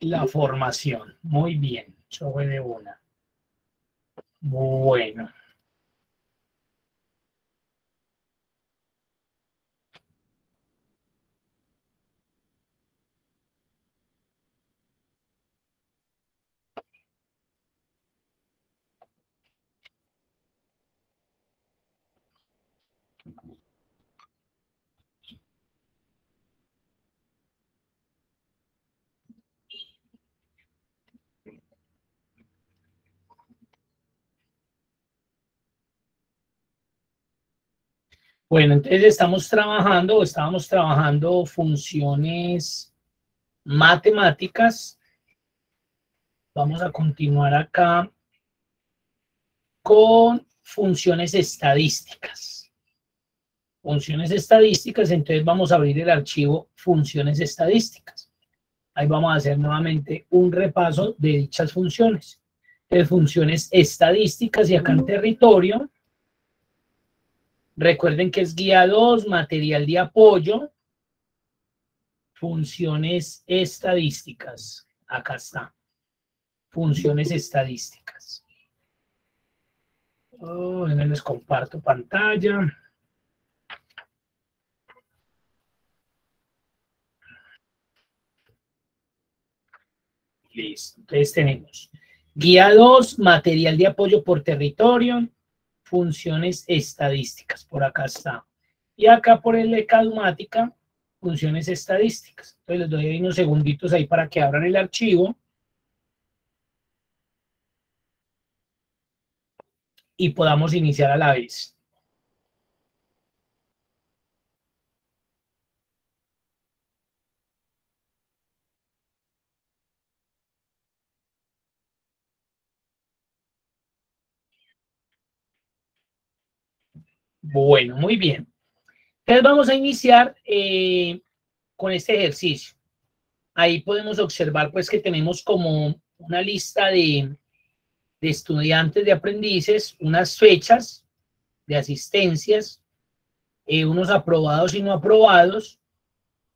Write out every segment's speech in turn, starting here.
la formación. Muy bien, yo voy de una. Bueno. Bueno, entonces estamos trabajando, estábamos trabajando funciones matemáticas. Vamos a continuar acá con funciones estadísticas. Funciones estadísticas, entonces vamos a abrir el archivo funciones estadísticas. Ahí vamos a hacer nuevamente un repaso de dichas funciones. De funciones estadísticas y acá en territorio Recuerden que es guía 2, material de apoyo, funciones estadísticas. Acá está. Funciones estadísticas. Oh, les comparto pantalla. Listo. Entonces tenemos guía 2, material de apoyo por territorio, funciones estadísticas. Por acá está. Y acá por el cadumática, funciones estadísticas. Entonces les doy unos segunditos ahí para que abran el archivo. Y podamos iniciar a la vez. Bueno, muy bien. Entonces vamos a iniciar eh, con este ejercicio. Ahí podemos observar pues que tenemos como una lista de, estudiantes, de aprendices, unas fechas de asistencias, eh, unos aprobados y no aprobados.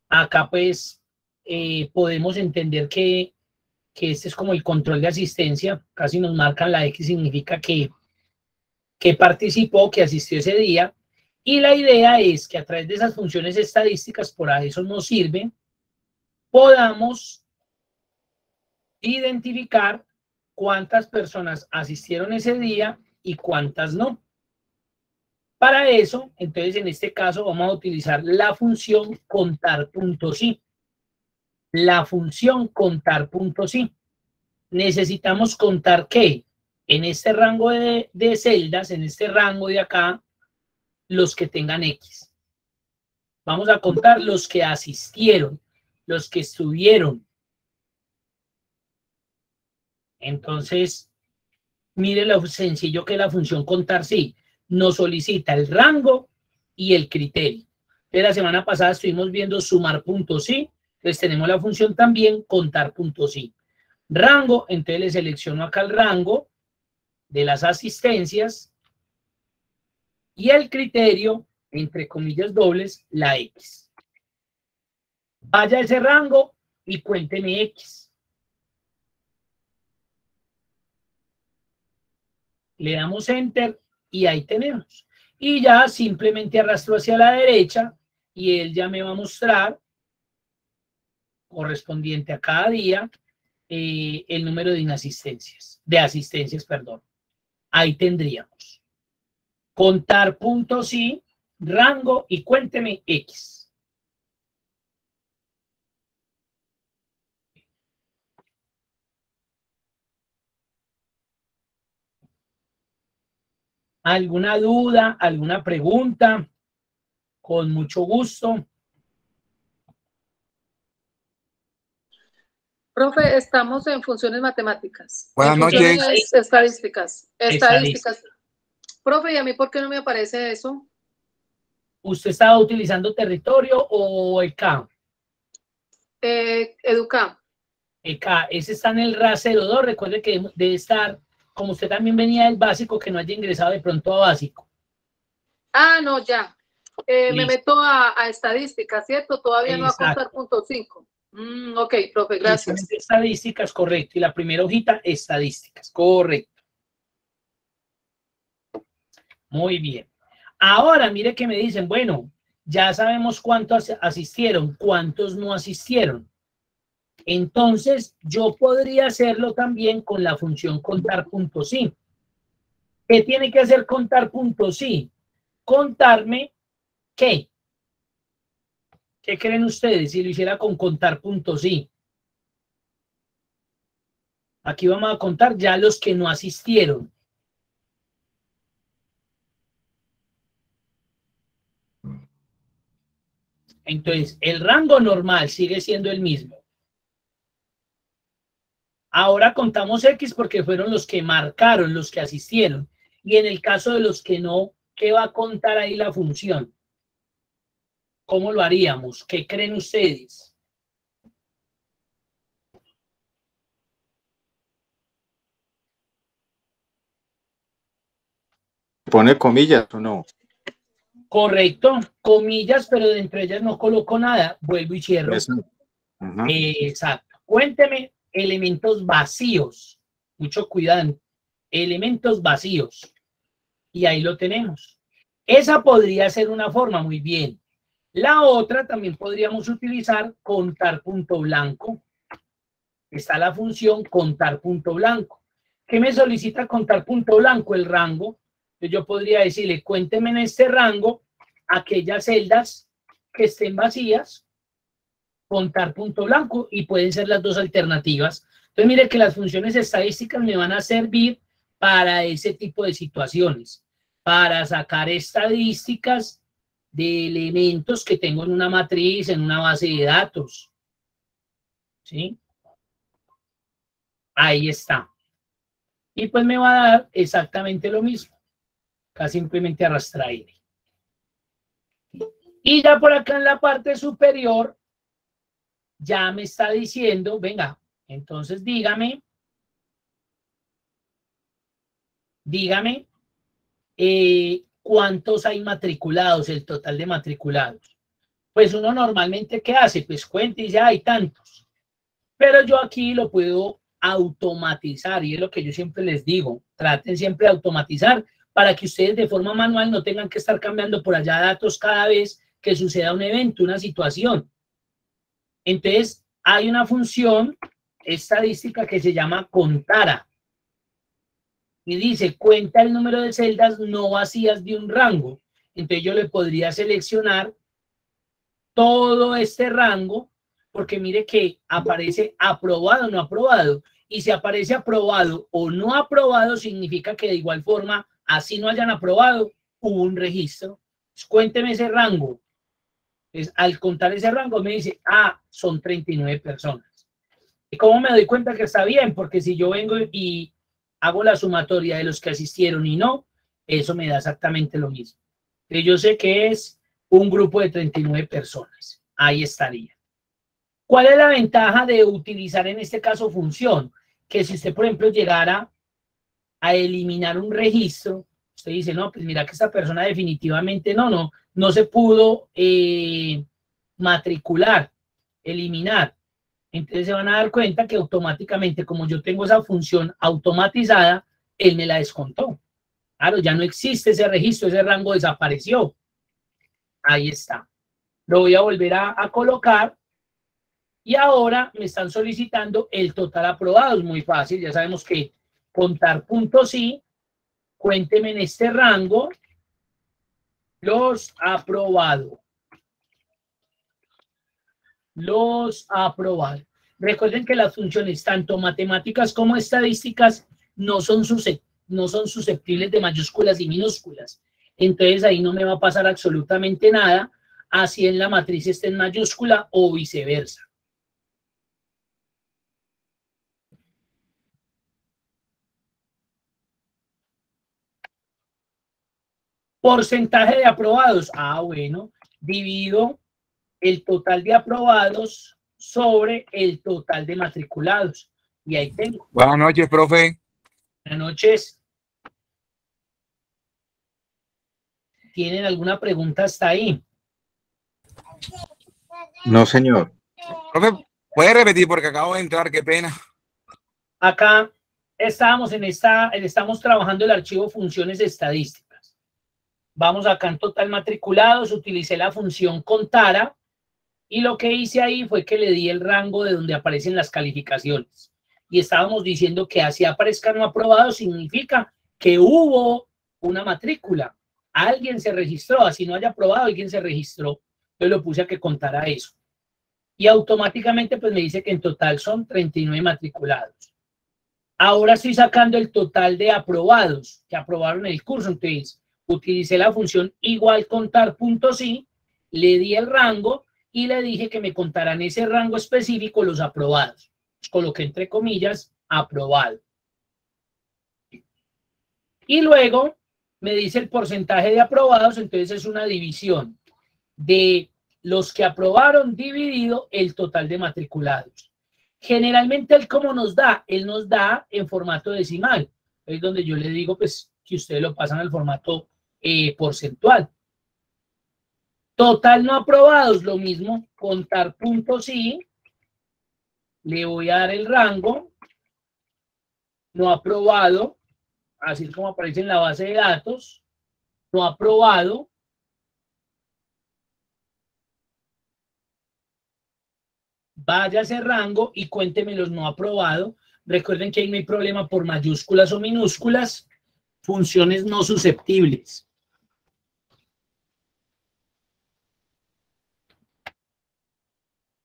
Acá pues eh, podemos entender que, que este es como el control de asistencia, casi nos marcan la X, significa que que participó, que asistió ese día. Y la idea es que a través de esas funciones estadísticas, por eso nos sirven, podamos identificar cuántas personas asistieron ese día y cuántas no. Para eso, entonces en este caso vamos a utilizar la función contar puntos sí. La función contar. Necesitamos contar qué? En este rango de, celdas, en este rango de acá, los que tengan X. Vamos a contar los que asistieron, los que estuvieron. Entonces, mire lo sencillo que la función contar sí. Nos solicita el rango y el criterio. De la semana pasada estuvimos viendo sumar puntos sí. Entonces tenemos la función también contar puntos sí. Rango, entonces le selecciono acá el rango de las asistencias y el criterio, entre comillas dobles, la X. Vaya ese rango y cuénteme X. Le damos Enter y ahí tenemos. Y ya simplemente arrastro hacia la derecha y él ya me va a mostrar correspondiente a cada día eh, el número de inasistencias, de asistencias, perdón ahí tendríamos. Contar puntos y rango y cuénteme X. ¿Alguna duda? ¿Alguna pregunta? Con mucho gusto. Profe, estamos en funciones matemáticas. Buenas noches. Estadísticas. Estadísticas. Profe, ¿y a mí por qué no me aparece eso? ¿Usted estaba utilizando territorio o ECA? Eh, Educa. ECA, ese está en el RA 02. Recuerde que debe estar, como usted también venía del básico, que no haya ingresado de pronto a básico. Ah, no, ya. Eh, me meto a, estadísticas, ¿cierto? Todavía no a contar punto 5. Mm, ok, profe, gracias. Estadísticas, correcto. Y la primera hojita, estadísticas, correcto. Muy bien. Ahora, mire que me dicen, bueno, ya sabemos cuántos asistieron, cuántos no asistieron. Entonces, yo podría hacerlo también con la función contar puntos sí. ¿Qué tiene que hacer contar sí? Contarme qué. ¿Qué creen ustedes si lo hiciera con contar puntos sí? Aquí vamos a contar ya los que no asistieron. Entonces, el rango normal sigue siendo el mismo. Ahora contamos X porque fueron los que marcaron, los que asistieron. Y en el caso de los que no, ¿qué va a contar ahí la función? ¿Cómo lo haríamos? ¿Qué creen ustedes? ¿Pone comillas o no? Correcto, comillas, pero de entre ellas no coloco nada. Vuelvo y cierro. Exacto. Cuénteme elementos vacíos. Mucho cuidado. Elementos vacíos. Y ahí lo tenemos. Esa podría ser una forma, muy bien. La otra también podríamos utilizar contar punto blanco. Está la función contar punto blanco. ¿Qué me solicita contar punto blanco? El rango. Yo podría decirle, cuénteme en este rango aquellas celdas que estén vacías, contar punto blanco y pueden ser las dos alternativas. Entonces, mire que las funciones estadísticas me van a servir para ese tipo de situaciones, para sacar estadísticas de elementos que tengo en una matriz, en una base de datos. ¿Sí? Ahí está. Y pues me va a dar exactamente lo mismo. Acá simplemente arrastrar aire. Y ya por acá en la parte superior, ya me está diciendo, venga, entonces dígame, dígame eh, ¿cuántos hay matriculados, el total de matriculados? Pues uno normalmente, ¿qué hace? Pues cuenta y ya hay tantos. Pero yo aquí lo puedo automatizar y es lo que yo siempre les digo, traten siempre de automatizar para que ustedes de forma manual no tengan que estar cambiando por allá datos cada vez que suceda un evento, una situación. Entonces, hay una función estadística que se llama contara y dice cuenta el número de celdas no vacías de un rango. Entonces yo le podría seleccionar todo este rango porque mire que aparece aprobado o no aprobado. Y si aparece aprobado o no aprobado, significa que de igual forma, así no hayan aprobado, hubo un registro. cuénteme ese rango. Es, al contar ese rango me dice, ah, son 39 personas. ¿Y cómo me doy cuenta que está bien? Porque si yo vengo y hago la sumatoria de los que asistieron y no, eso me da exactamente lo mismo. yo sé que es un grupo de 39 personas. Ahí estaría. ¿Cuál es la ventaja de utilizar en este caso función? Que si usted, por ejemplo, llegara a eliminar un registro, usted dice, no, pues mira que esta persona definitivamente no, no, no se pudo eh, matricular, eliminar. Entonces se van a dar cuenta que automáticamente, como yo tengo esa función automatizada, él me la descontó. Claro, ya no existe ese registro, ese rango desapareció. Ahí está. Lo voy a volver a, colocar. Y ahora me están solicitando el total aprobado. Es muy fácil. Ya sabemos que contar puntos y cuénteme en este rango los aprobados los aprobado. Recuerden que las funciones, tanto matemáticas como estadísticas, no son, no son susceptibles de mayúsculas y minúsculas. Entonces ahí no me va a pasar absolutamente nada, así en la matriz esté en mayúscula o viceversa. Porcentaje de aprobados. Ah, bueno, divido el total de aprobados sobre el total de matriculados. Y ahí tengo. Buenas noches, profe. Buenas noches. ¿Tienen alguna pregunta hasta ahí? No, señor. Profe, Puede repetir porque acabo de entrar, qué pena. Acá estábamos en esta, estamos trabajando el archivo funciones estadísticas. Vamos acá en total matriculados, utilicé la función contara y lo que hice ahí fue que le di el rango de donde aparecen las calificaciones. Y estábamos diciendo que así aparezca no aprobado significa que hubo una matrícula. Alguien se registró, así no haya aprobado, alguien se registró. Yo lo puse a que contara eso. Y automáticamente pues me dice que en total son 39 matriculados. Ahora estoy sacando el total de aprobados que aprobaron el curso. Entonces, utilicé la función igual contar punto sí, le di el rango y le dije que me contaran ese rango específico los aprobados. Coloqué entre comillas aprobado. Y luego me dice el porcentaje de aprobados, entonces es una división de los que aprobaron dividido el total de matriculados. Generalmente, él como nos da, él nos da en formato decimal. Es donde yo le digo, pues, que ustedes lo pasan al formato eh, porcentual. Total no aprobados, lo mismo, contar puntos y le voy a dar el rango, no aprobado, así como aparece en la base de datos, no aprobado, vaya a ese rango y cuénteme los no aprobados. Recuerden que ahí no hay problema por mayúsculas o minúsculas, funciones no susceptibles.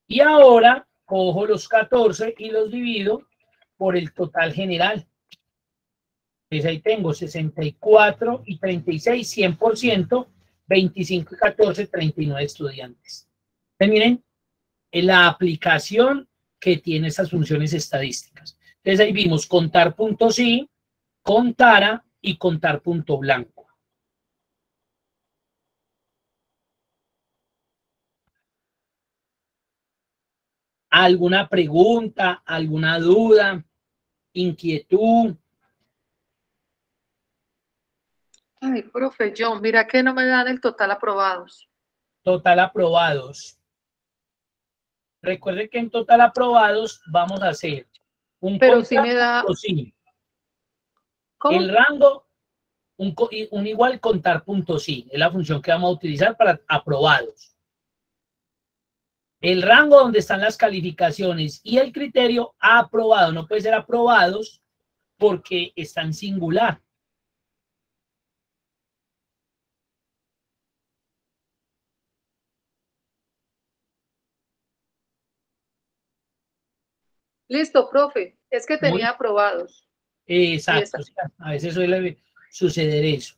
Y ahora cojo los 14 y los divido por el total general. Entonces ahí tengo 64 y 36, 100%, 25 y 14, 39 estudiantes. miren, la aplicación que tiene esas funciones estadísticas. Entonces ahí vimos contar punto sí, contara y contar punto blanco. ¿Alguna pregunta, alguna duda, inquietud? Ay, profe, John, mira que no me dan el total aprobados. Total aprobados. Recuerde que en total aprobados vamos a hacer un Pero si me da... Sí. El rango, un, un, igual contar punto sí, es la función que vamos a utilizar para aprobados. El rango donde están las calificaciones y el criterio aprobado, no puede ser aprobados porque están singular. Listo, profe. Es que tenía aprobados. Exacto. a veces suele suceder eso.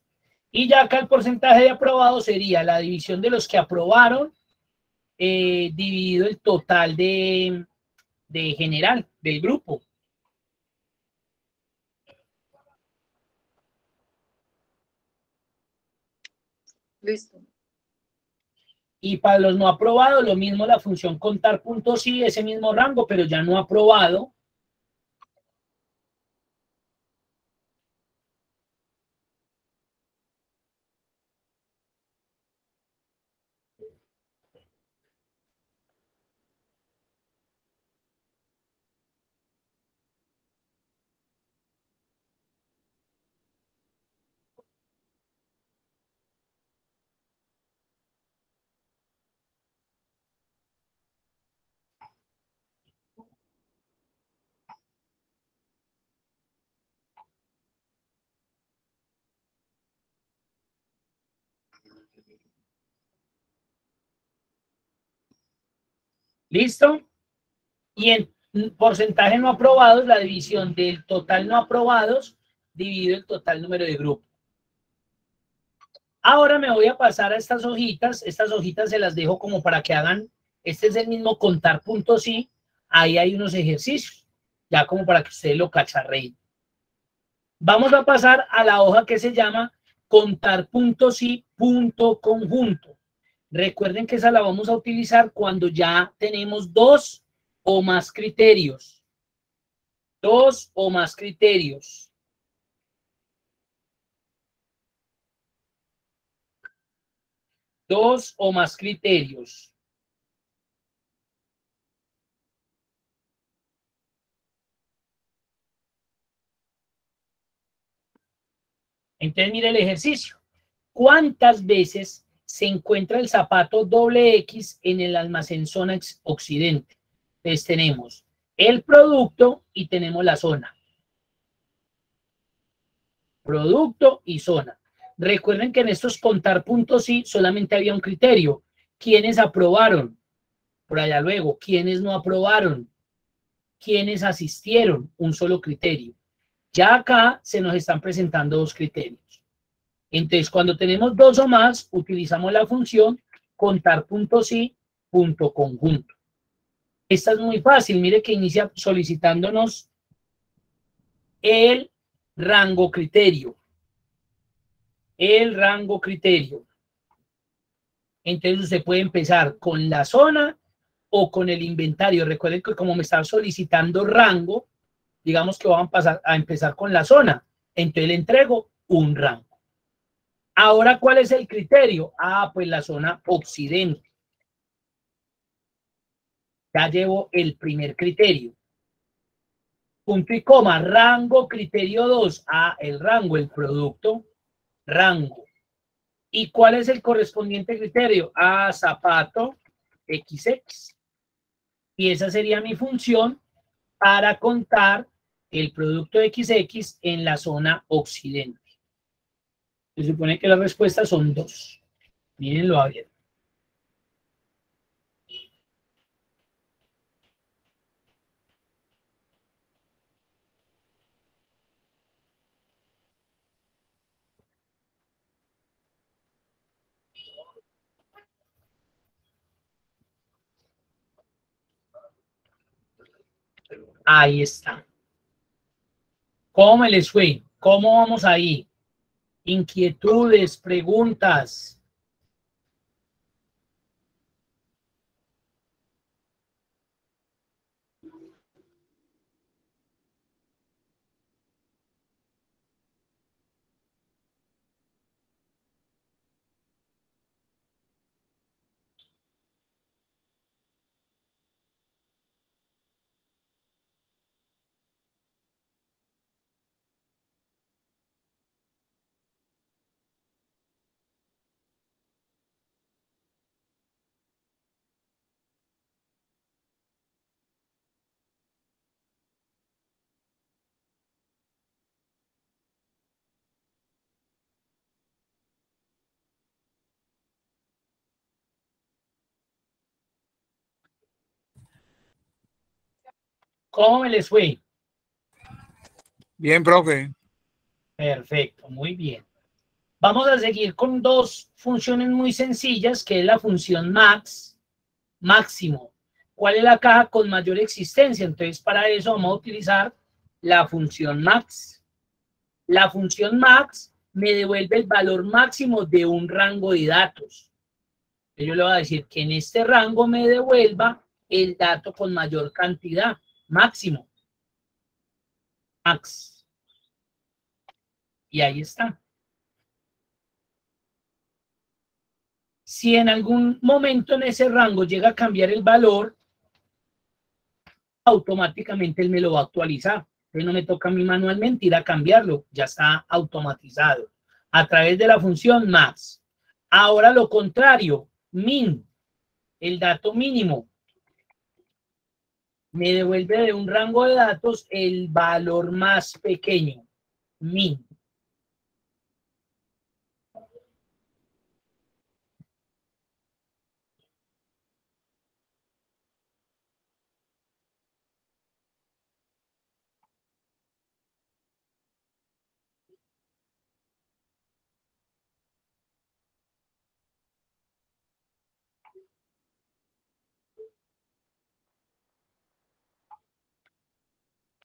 Y ya acá el porcentaje de aprobados sería la división de los que aprobaron eh, dividido el total de, de general del grupo. Listo. Y para los no aprobados, lo mismo la función contar puntos sí, ese mismo rango, pero ya no aprobado. ¿Listo? Y en porcentaje no aprobados, la división del total no aprobados dividido el total número de grupos. Ahora me voy a pasar a estas hojitas. Estas hojitas se las dejo como para que hagan, este es el mismo contar puntos sí. Ahí hay unos ejercicios, ya como para que ustedes lo cacharreen. Vamos a pasar a la hoja que se llama contar puntos y punto conjunto. Recuerden que esa la vamos a utilizar cuando ya tenemos dos o más criterios. Dos o más criterios. Dos o más criterios. Entonces, mire el ejercicio. ¿Cuántas veces se encuentra el zapato doble X en el almacén zona occidente? Entonces tenemos el producto y tenemos la zona. Producto y zona. Recuerden que en estos contar puntos sí solamente había un criterio. ¿Quiénes aprobaron? Por allá luego, ¿quiénes no aprobaron? ¿Quiénes asistieron? Un solo criterio. Ya acá se nos están presentando dos criterios. Entonces, cuando tenemos dos o más, utilizamos la función contar. Esta es muy fácil. Mire que inicia solicitándonos el rango criterio el rango criterio. Entonces usted puede empezar con la zona o con el inventario. Recuerden que como me están solicitando rango, digamos que van a, pasar, a empezar con la zona. Entonces le entrego un rango. Ahora, ¿cuál es el criterio? Ah, pues la zona occidente. Ya llevo el primer criterio. Punto y coma, rango criterio 2. Ah, el rango, el producto rango. ¿Y cuál es el correspondiente criterio? A zapato XX. Y esa sería mi función para contar el producto XX en la zona occidente. Se supone que las respuestas son dos. Mírenlo a ver. Ahí está. ¿Cómo les fue? ¿Cómo vamos ahí? Inquietudes, preguntas. ¿Cómo me les fue? Bien, profe. Perfecto, muy bien. Vamos a seguir con dos funciones muy sencillas, que es la función max, máximo. ¿Cuál es la caja con mayor existencia? Entonces, para eso vamos a utilizar la función max. La función max me devuelve el valor máximo de un rango de datos. Yo le voy a decir que en este rango me devuelva el dato con mayor cantidad máximo. Max. Y ahí está. Si en algún momento en ese rango llega a cambiar el valor, automáticamente él me lo va a actualizar. Entonces no me toca a mí manualmente ir a cambiarlo, ya está automatizado a través de la función max. Ahora lo contrario, min, el dato mínimo me devuelve de un rango de datos el valor más pequeño, min.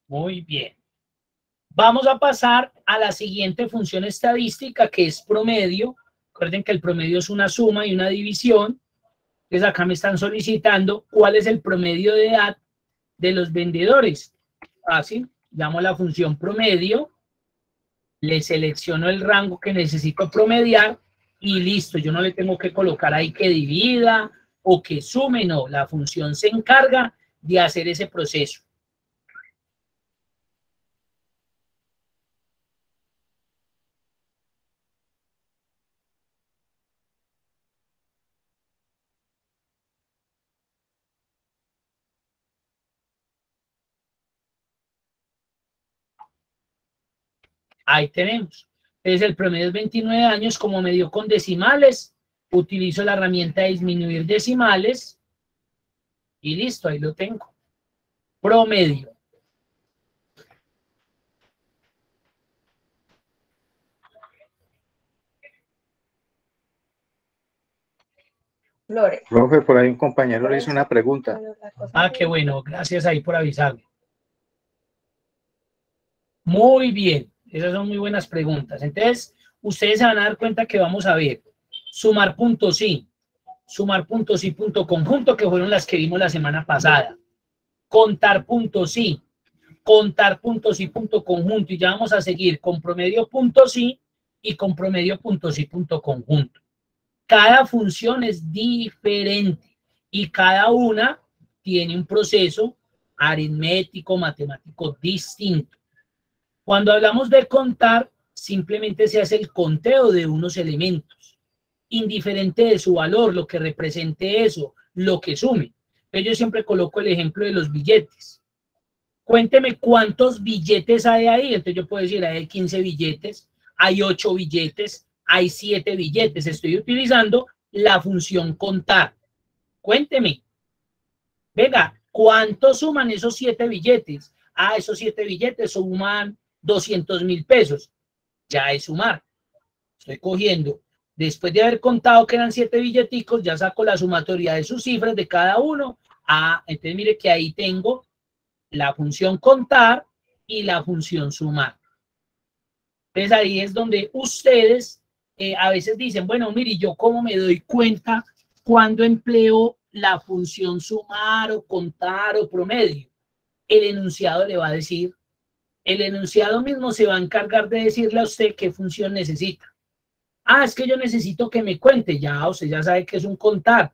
Muy bien. Vamos a pasar a la siguiente función estadística que es promedio. Recuerden que el promedio es una suma y una división. Entonces acá me están solicitando cuál es el promedio de edad de los vendedores. Fácil, llamo la función promedio, le selecciono el rango que necesito promediar y listo. Yo no le tengo que colocar ahí que divida o que sume, no. La función se encarga de hacer ese proceso. Ahí tenemos. Entonces el promedio es 29 años, como me dio con decimales, utilizo la herramienta de disminuir decimales y listo, ahí lo tengo. Promedio. Flores. Profe, por ahí un compañero le hizo una pregunta. Ah, qué bueno, gracias ahí por avisarme. Muy bien, esas son muy buenas preguntas. Entonces, ustedes se van a dar cuenta que vamos a ver sumar puntos sí, sumar puntos y punto conjunto, que fueron las que vimos la semana pasada. Contar puntos sí, contar puntos y punto conjunto, y ya vamos a seguir con promedio puntos sí y con promedio puntos y punto conjunto. Cada función es diferente y cada una tiene un proceso aritmético, matemático distinto. Cuando hablamos de contar, simplemente se hace el conteo de unos elementos, indiferente de su valor, lo que represente eso, lo que sume. Pero yo siempre coloco el ejemplo de los billetes. Cuénteme cuántos billetes hay ahí. Entonces yo puedo decir, hay 15 billetes, hay 8 billetes, hay siete billetes. Estoy utilizando la función contar. Cuénteme. Venga, ¿cuánto suman esos siete billetes? Ah, esos siete billetes suman 200 mil pesos. Ya es sumar. Estoy cogiendo. Después de haber contado que eran siete billeticos, ya saco la sumatoria de sus cifras de cada uno. Ah, entonces mire que ahí tengo la función contar y la función sumar. Entonces ahí es donde ustedes eh, a veces dicen, bueno, mire, yo cómo me doy cuenta cuando empleo la función sumar o contar o promedio. El enunciado le va a decir, el enunciado mismo se va a encargar de decirle a usted qué función necesita. Ah, es que yo necesito que me cuente, ya usted ya sabe que es un contar.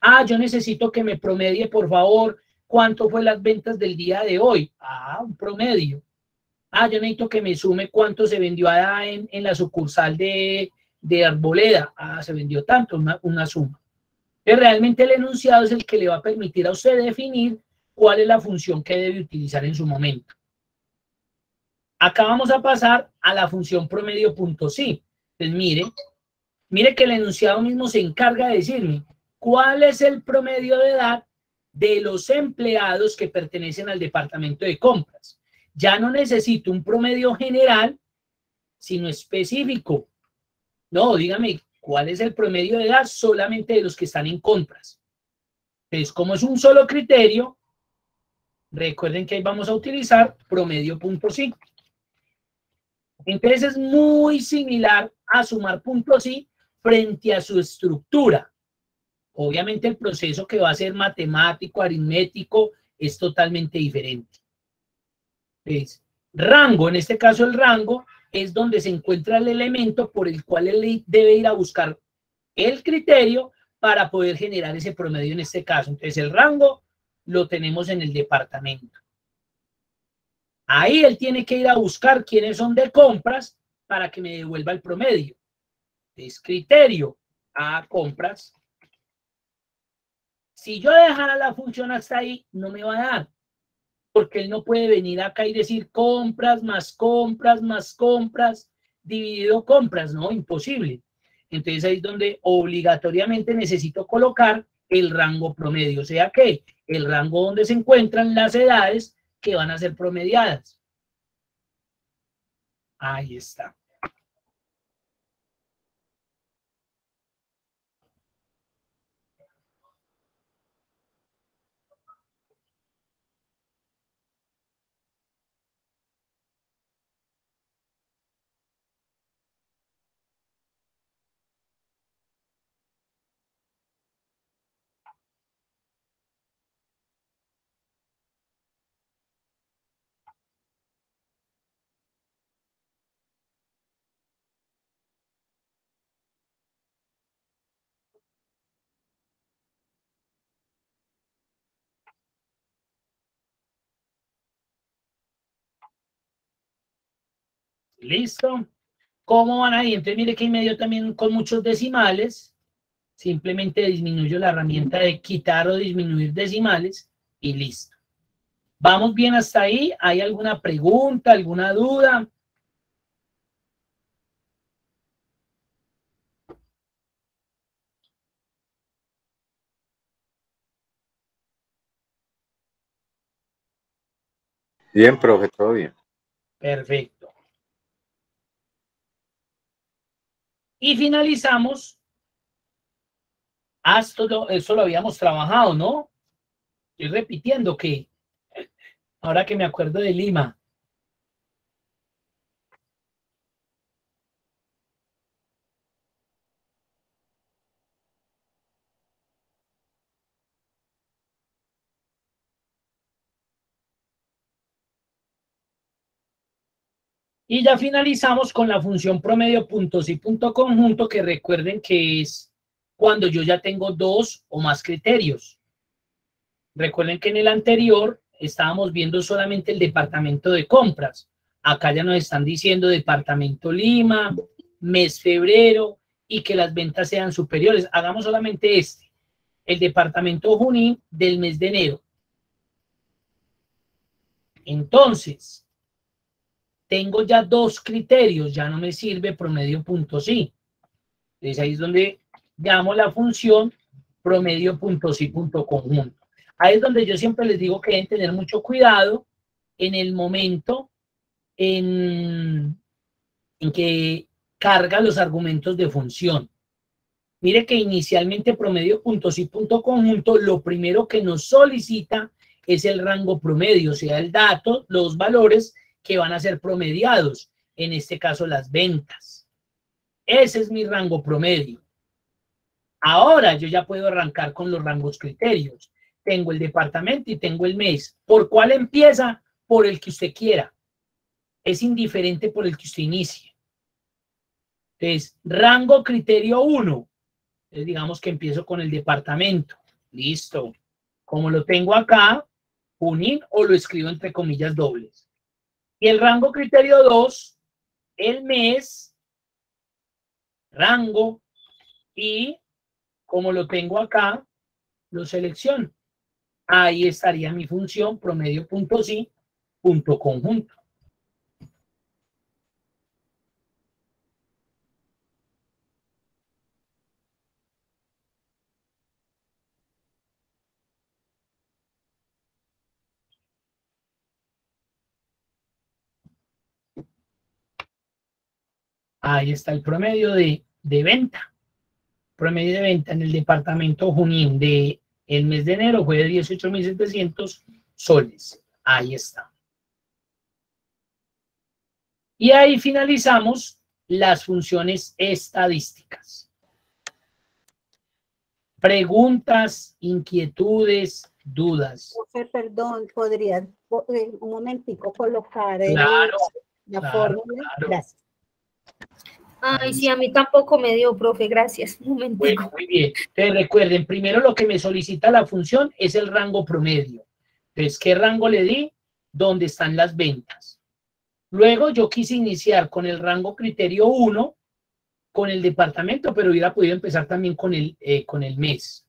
Ah, yo necesito que me promedie, por favor, cuánto fue las ventas del día de hoy. Ah, un promedio. Ah, yo necesito que me sume cuánto se vendió en, en la sucursal de, de arboleda, ah, se vendió tanto, una, suma. Pero realmente el enunciado es el que le va a permitir a usted definir cuál es la función que debe utilizar en su momento. Acá vamos a pasar a la función promedio punto sí. Pues mire, mire que el enunciado mismo se encarga de decirme cuál es el promedio de edad de los empleados que pertenecen al departamento de compras. Ya no necesito un promedio general, sino específico. No, dígame, ¿cuál es el promedio de edad solamente de los que están en compras? Entonces, como es un solo criterio, recuerden que ahí vamos a utilizar promedio punto sí. Entonces es muy similar a sumar punto sí frente a su estructura. Obviamente el proceso que va a ser matemático, aritmético, es totalmente diferente. Entonces, rango, en este caso el rango, es donde se encuentra el elemento por el cual él debe ir a buscar el criterio para poder generar ese promedio en este caso. Entonces el rango lo tenemos en el departamento. Ahí él tiene que ir a buscar quiénes son de compras para que me devuelva el promedio. Es criterio a compras. Si yo dejara la función hasta ahí, no me va a dar porque él no puede venir acá y decir compras más compras más compras, dividido compras, no, imposible. Entonces ahí es donde obligatoriamente necesito colocar el rango promedio, o sea que el rango donde se encuentran las edades que van a ser promediadas. Ahí está. Listo. ¿Cómo van ahí? Entonces, mire que medio también con muchos decimales. Simplemente disminuyo la herramienta de quitar o disminuir decimales y listo. ¿Vamos bien hasta ahí? ¿Hay alguna pregunta, alguna duda? Bien, profe, todo bien. Perfecto. Y finalizamos. Hasta eso lo habíamos trabajado, ¿no? Estoy repitiendo que ahora que me acuerdo de Lima, Y ya finalizamos con la función promedio puntos y punto conjunto, que recuerden que es cuando yo ya tengo dos o más criterios. Recuerden que en el anterior estábamos viendo solamente el departamento de compras. Acá ya nos están diciendo departamento Lima, mes febrero y que las ventas sean superiores. Hagamos solamente este, el departamento Junín del mes de enero. Entonces, tengo ya dos criterios, ya no me sirve promedio punto sí. Entonces ahí es donde llamo la función promedio punto conjunto. Ahí es donde yo siempre les digo que deben tener mucho cuidado en el momento en, en que carga los argumentos de función. Mire que inicialmente promedio punto sí punto conjunto, lo primero que nos solicita es el rango promedio, o sea, el dato, los valores que van a ser promediados, en este caso las ventas. Ese es mi rango promedio. Ahora yo ya puedo arrancar con los rangos criterios. Tengo el departamento y tengo el mes. ¿Por cuál empieza? Por el que usted quiera. Es indiferente por el que usted inicie. Entonces, rango criterio 1. digamos que empiezo con el departamento. Listo. Como lo tengo acá, unir o lo escribo entre comillas dobles. Y el rango criterio 2, el mes, rango, y como lo tengo acá, lo selecciono. Ahí estaría mi función promedio punto sí, punto conjunto. Ahí está el promedio de, venta. Promedio de venta en el departamento Junín de el mes de enero fue de 18.700 soles. Ahí está. Y ahí finalizamos las funciones estadísticas. Preguntas, inquietudes, dudas. perdón, podría eh, un momentico colocar claro, la fórmula. Gracias. Ay, sí, a mí tampoco me dio, profe, gracias. Bueno, muy bien. Entonces recuerden, primero lo que me solicita la función es el rango promedio. Entonces, ¿qué rango le di? ¿Dónde están las ventas? Luego yo quise iniciar con el rango criterio 1, con el departamento, pero hubiera podido empezar también con el, eh, con el mes.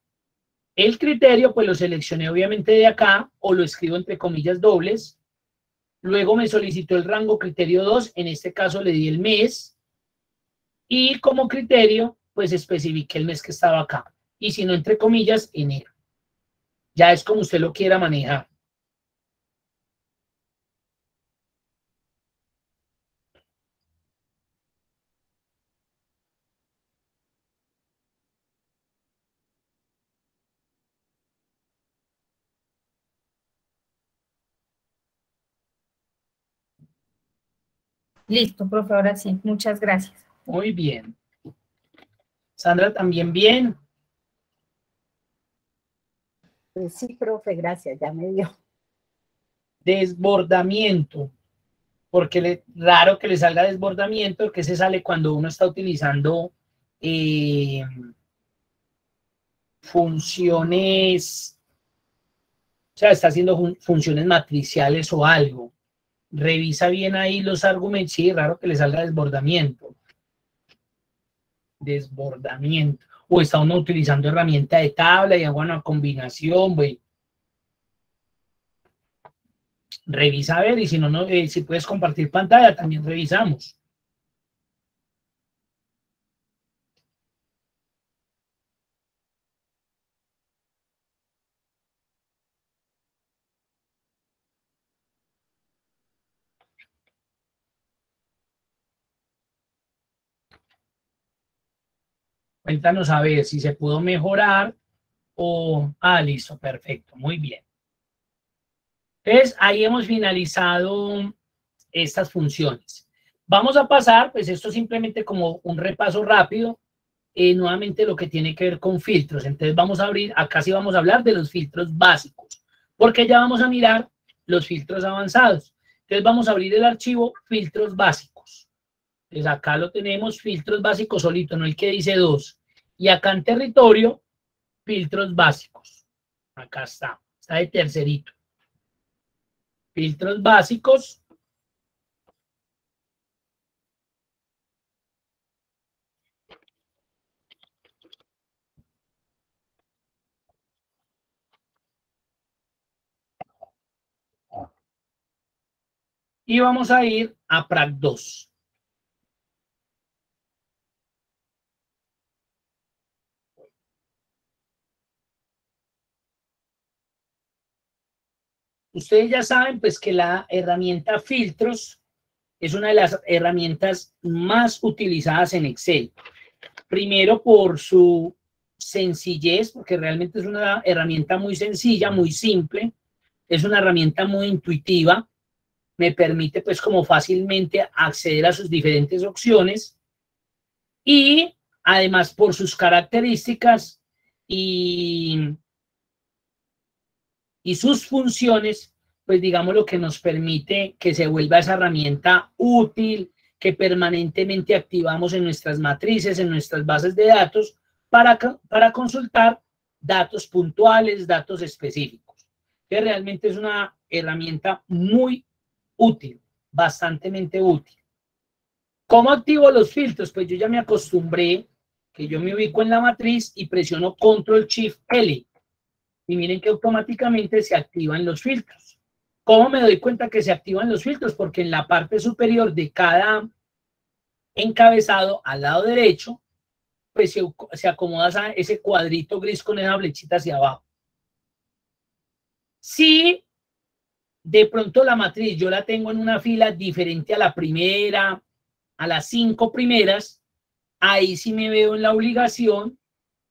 El criterio, pues lo seleccioné obviamente de acá, o lo escribo entre comillas dobles, Luego me solicitó el rango criterio 2, en este caso le di el mes y como criterio pues especifiqué el mes que estaba acá. Y si no, entre comillas, enero. Ya es como usted lo quiera manejar. Listo, profe, ahora sí. Muchas gracias. Muy bien. Sandra, también bien. Pues sí, profe, gracias, ya me dio. Desbordamiento. Porque le, raro que le salga desbordamiento, que se sale cuando uno está utilizando eh, funciones, o sea, está haciendo funciones matriciales o algo revisa bien ahí los argumentos. Sí, raro que le salga desbordamiento. Desbordamiento. O está uno utilizando herramienta de tabla y hago una combinación, güey. Revisa a ver y si no, no eh, si puedes compartir pantalla, también revisamos. Cuéntanos a ver si se pudo mejorar o... Ah, listo, perfecto, muy bien. Entonces, ahí hemos finalizado estas funciones. Vamos a pasar, pues esto simplemente como un repaso rápido, eh, nuevamente lo que tiene que ver con filtros. Entonces vamos a abrir, acá sí vamos a hablar de los filtros básicos, porque ya vamos a mirar los filtros avanzados. Entonces vamos a abrir el archivo filtros básicos. Entonces acá lo tenemos, filtros básicos solito, no el que dice dos. Y acá en territorio, filtros básicos. Acá está, está de tercerito. Filtros básicos. Y vamos a ir a PRAC 2. Ustedes ya saben pues que la herramienta filtros es una de las herramientas más utilizadas en Excel. Primero por su sencillez, porque realmente es una herramienta muy sencilla, muy simple. Es una herramienta muy intuitiva. Me permite pues como fácilmente acceder a sus diferentes opciones. Y además por sus características y y sus funciones, pues digamos lo que nos permite que se vuelva esa herramienta útil, que permanentemente activamos en nuestras matrices, en nuestras bases de datos, para, para consultar datos puntuales, datos específicos, que realmente es una herramienta muy útil, bastante útil. ¿Cómo activo los filtros? Pues yo ya me acostumbré que yo me ubico en la matriz y presiono Control Shift L y miren que automáticamente se activan los filtros. ¿Cómo me doy cuenta que se activan los filtros? Porque en la parte superior de cada encabezado, al lado derecho, pues se, acomoda ese cuadrito gris con esa flechita hacia abajo. Si de pronto la matriz yo la tengo en una fila diferente a la primera, a las cinco primeras, ahí sí me veo en la obligación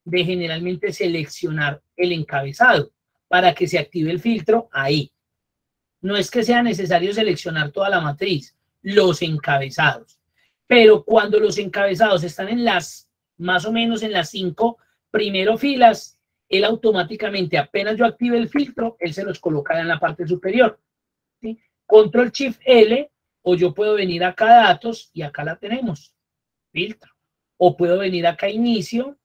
de generalmente seleccionar el encabezado para que se active el filtro ahí. No es que sea necesario seleccionar toda la matriz, los encabezados. Pero cuando los encabezados están en las, más o menos en las cinco primero filas, él automáticamente, apenas yo active el filtro, él se los colocará en la parte superior. Control Shift L, o yo puedo venir acá a datos y acá la tenemos, filtro. O puedo venir acá a inicio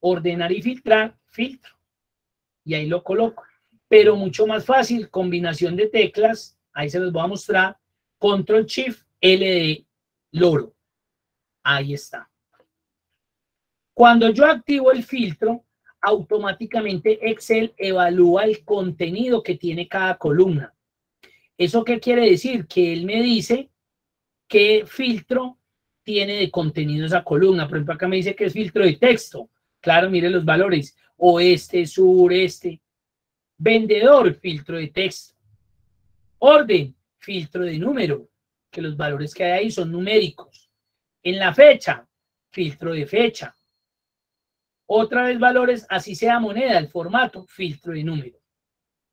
ordenar y filtrar, filtro. Y ahí lo coloco. Pero mucho más fácil, combinación de teclas, ahí se los voy a mostrar, Control Shift L de loro. Ahí está. Cuando yo activo el filtro, automáticamente Excel evalúa el contenido que tiene cada columna. ¿Eso qué quiere decir? Que él me dice qué filtro tiene de contenido esa columna. Por ejemplo, acá me dice que es filtro de texto. Claro, mire los valores. Oeste, sureste. Vendedor, filtro de texto. Orden, filtro de número, que los valores que hay ahí son numéricos. En la fecha, filtro de fecha. Otra vez valores, así sea moneda, el formato, filtro de número.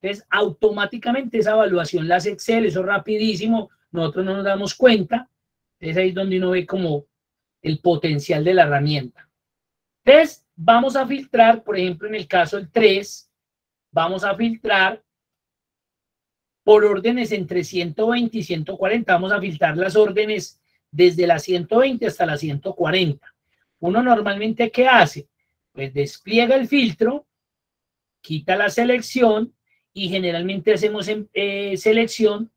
Entonces, automáticamente esa evaluación la hace Excel, eso rapidísimo, nosotros no nos damos cuenta. Es ahí donde uno ve como el potencial de la herramienta. Entonces, vamos a filtrar, por ejemplo, en el caso del 3, vamos a filtrar por órdenes entre 120 y 140. Vamos a filtrar las órdenes desde la 120 hasta la 140. Uno normalmente, ¿qué hace? Pues despliega el filtro, quita la selección y generalmente hacemos en, eh, selección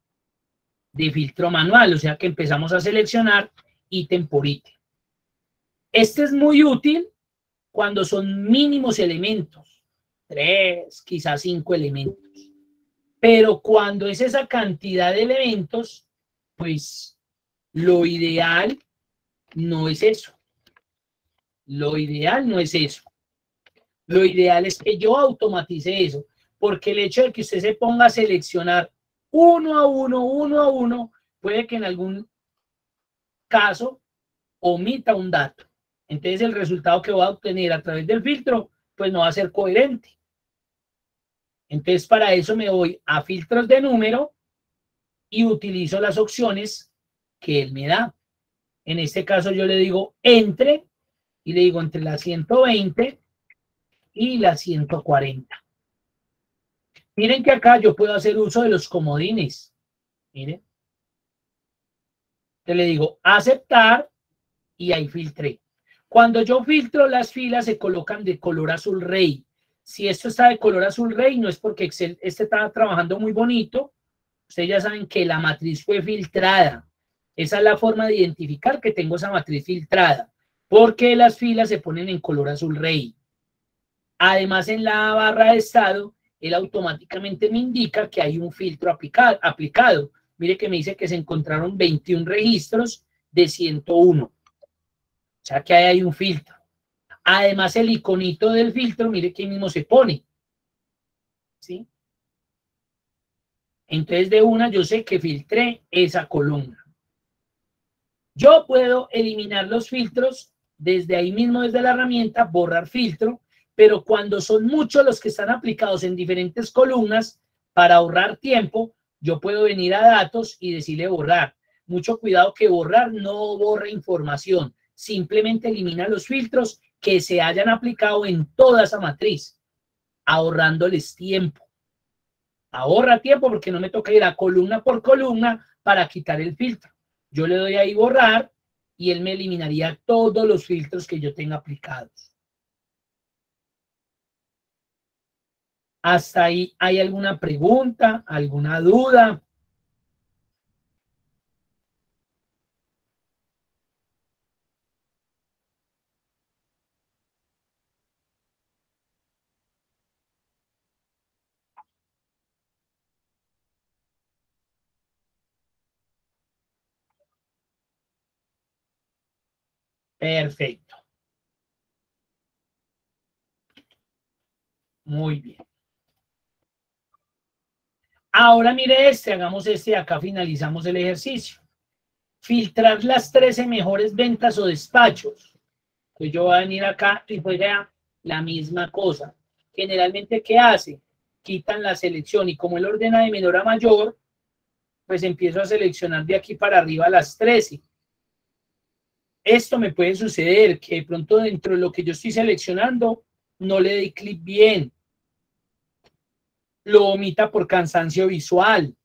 de filtro manual, o sea que empezamos a seleccionar ítem por ítem. Este es muy útil cuando son mínimos elementos, tres, quizás cinco elementos. Pero cuando es esa cantidad de elementos, pues lo ideal no es eso. Lo ideal no es eso. Lo ideal es que yo automatice eso, porque el hecho de que usted se ponga a seleccionar uno a uno, uno a uno, puede que en algún caso omita un dato Entonces el resultado que voy a obtener a través del filtro, pues no va a ser coherente. Entonces para eso me voy a filtros de número y utilizo las opciones que él me da. En este caso yo le digo entre y le digo entre la 120 y la 140. Miren que acá yo puedo hacer uso de los comodines. Miren. Te le digo aceptar y ahí filtré. Cuando yo filtro las filas se colocan de color azul rey. Si esto está de color azul rey, no es porque Excel este está trabajando muy bonito. Ustedes ya saben que la matriz fue filtrada. Esa es la forma de identificar que tengo esa matriz filtrada. Porque las filas se ponen en color azul rey. Además, en la barra de estado, él automáticamente me indica que hay un filtro aplicado. aplicado. Mire que me dice que se encontraron 21 registros de 101. Sea que ahí hay un filtro. Además, el iconito del filtro, mire que mismo se pone. ¿Sí? Entonces, de una, yo sé que filtré esa columna. Yo puedo eliminar los filtros desde ahí mismo, desde la herramienta, borrar filtro, pero cuando son muchos los que están aplicados en diferentes columnas, para ahorrar tiempo, yo puedo venir a datos y decirle borrar. Mucho cuidado que borrar no borra información, simplemente elimina los filtros que se hayan aplicado en toda esa matriz, ahorrándoles tiempo. Ahorra tiempo porque no me toca ir a columna por columna para quitar el filtro. Yo le doy ahí borrar y él me eliminaría todos los filtros que yo tenga aplicados. ¿Hasta ahí hay alguna pregunta, alguna duda? Perfecto. Muy bien. Ahora mire este, hagamos este, acá finalizamos el ejercicio. Filtrar las 13 mejores ventas o despachos. Pues yo voy a venir acá y voy a la misma cosa. Generalmente, ¿qué hace? Quitan la selección y como él ordena de menor a mayor, pues empiezo a seleccionar de aquí para arriba las 13. Esto me puede suceder que de pronto dentro de lo que yo estoy seleccionando no le dé clic bien lo omita por cansancio visual.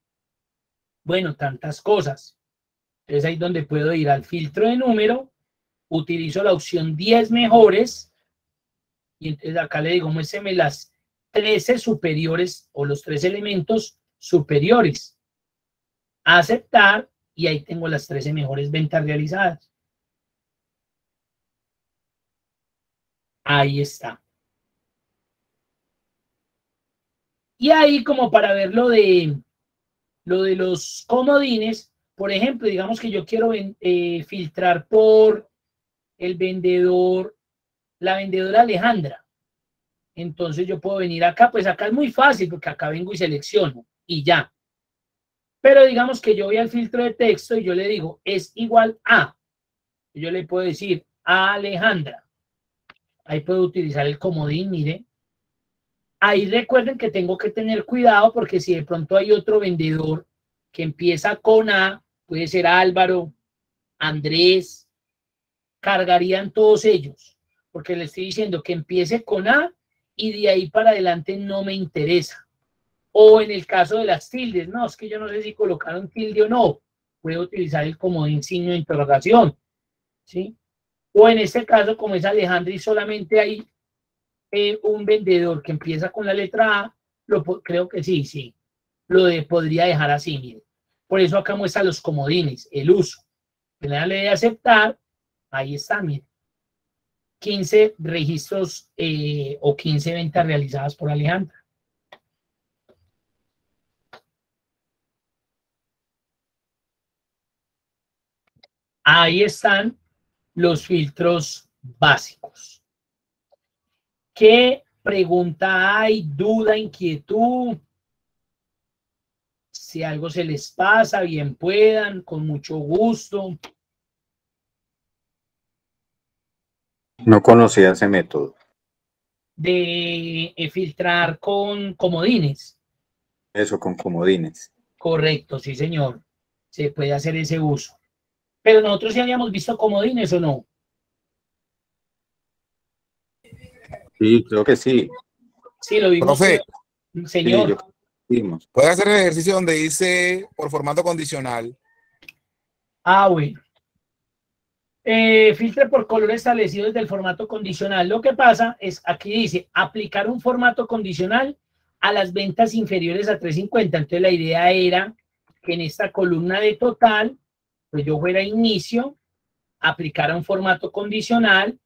Bueno, tantas cosas. Es ahí donde puedo ir al filtro de número, utilizo la opción 10 mejores y entonces acá le digo, muéstrame las 13 superiores o los tres elementos superiores. Aceptar y ahí tengo las 13 mejores ventas realizadas. Ahí está. Y ahí como para ver lo de, lo de los comodines, por ejemplo, digamos que yo quiero eh, filtrar por el vendedor, la vendedora Alejandra. Entonces yo puedo venir acá, pues acá es muy fácil porque acá vengo y selecciono y ya. Pero digamos que yo voy al filtro de texto y yo le digo, es igual a. Yo le puedo decir a Alejandra. Ahí puedo utilizar el comodín, mire, Ahí recuerden que tengo que tener cuidado porque si de pronto hay otro vendedor que empieza con A, puede ser Álvaro, Andrés, cargarían todos ellos, porque le estoy diciendo que empiece con A y de ahí para adelante no me interesa. O en el caso de las tildes, no, es que yo no sé si colocaron tilde o no, puedo utilizar el comodín signo de interrogación, ¿sí? O en este caso, como es Alejandro y solamente hay eh, un vendedor que empieza con la letra A, lo, creo que sí, sí, lo de, podría dejar así, mire. Por eso acá muestra los comodines, el uso. Le de aceptar, ahí está, mire. 15 registros eh, o 15 ventas realizadas por Alejandra. Ahí están los filtros básicos. ¿Qué pregunta hay? ¿Duda, inquietud? Si algo se les pasa, bien puedan, con mucho gusto. No conocía ese método. De eh, filtrar con comodines. Eso, con comodines. Correcto, sí, señor. Se puede hacer ese uso. Pero nosotros ya habíamos visto comodines o no. Sí, creo que sí. Sí, lo vimos. Profe. Señor. Puede hacer el ejercicio donde dice por formato condicional. Ah, bueno. Eh, filtre por color establecido desde el formato condicional. Lo que pasa es, aquí dice, aplicar un formato condicional a las ventas inferiores a 350. Entonces la idea era que en esta columna de total, pues yo fuera inicio, aplicara un formato condicional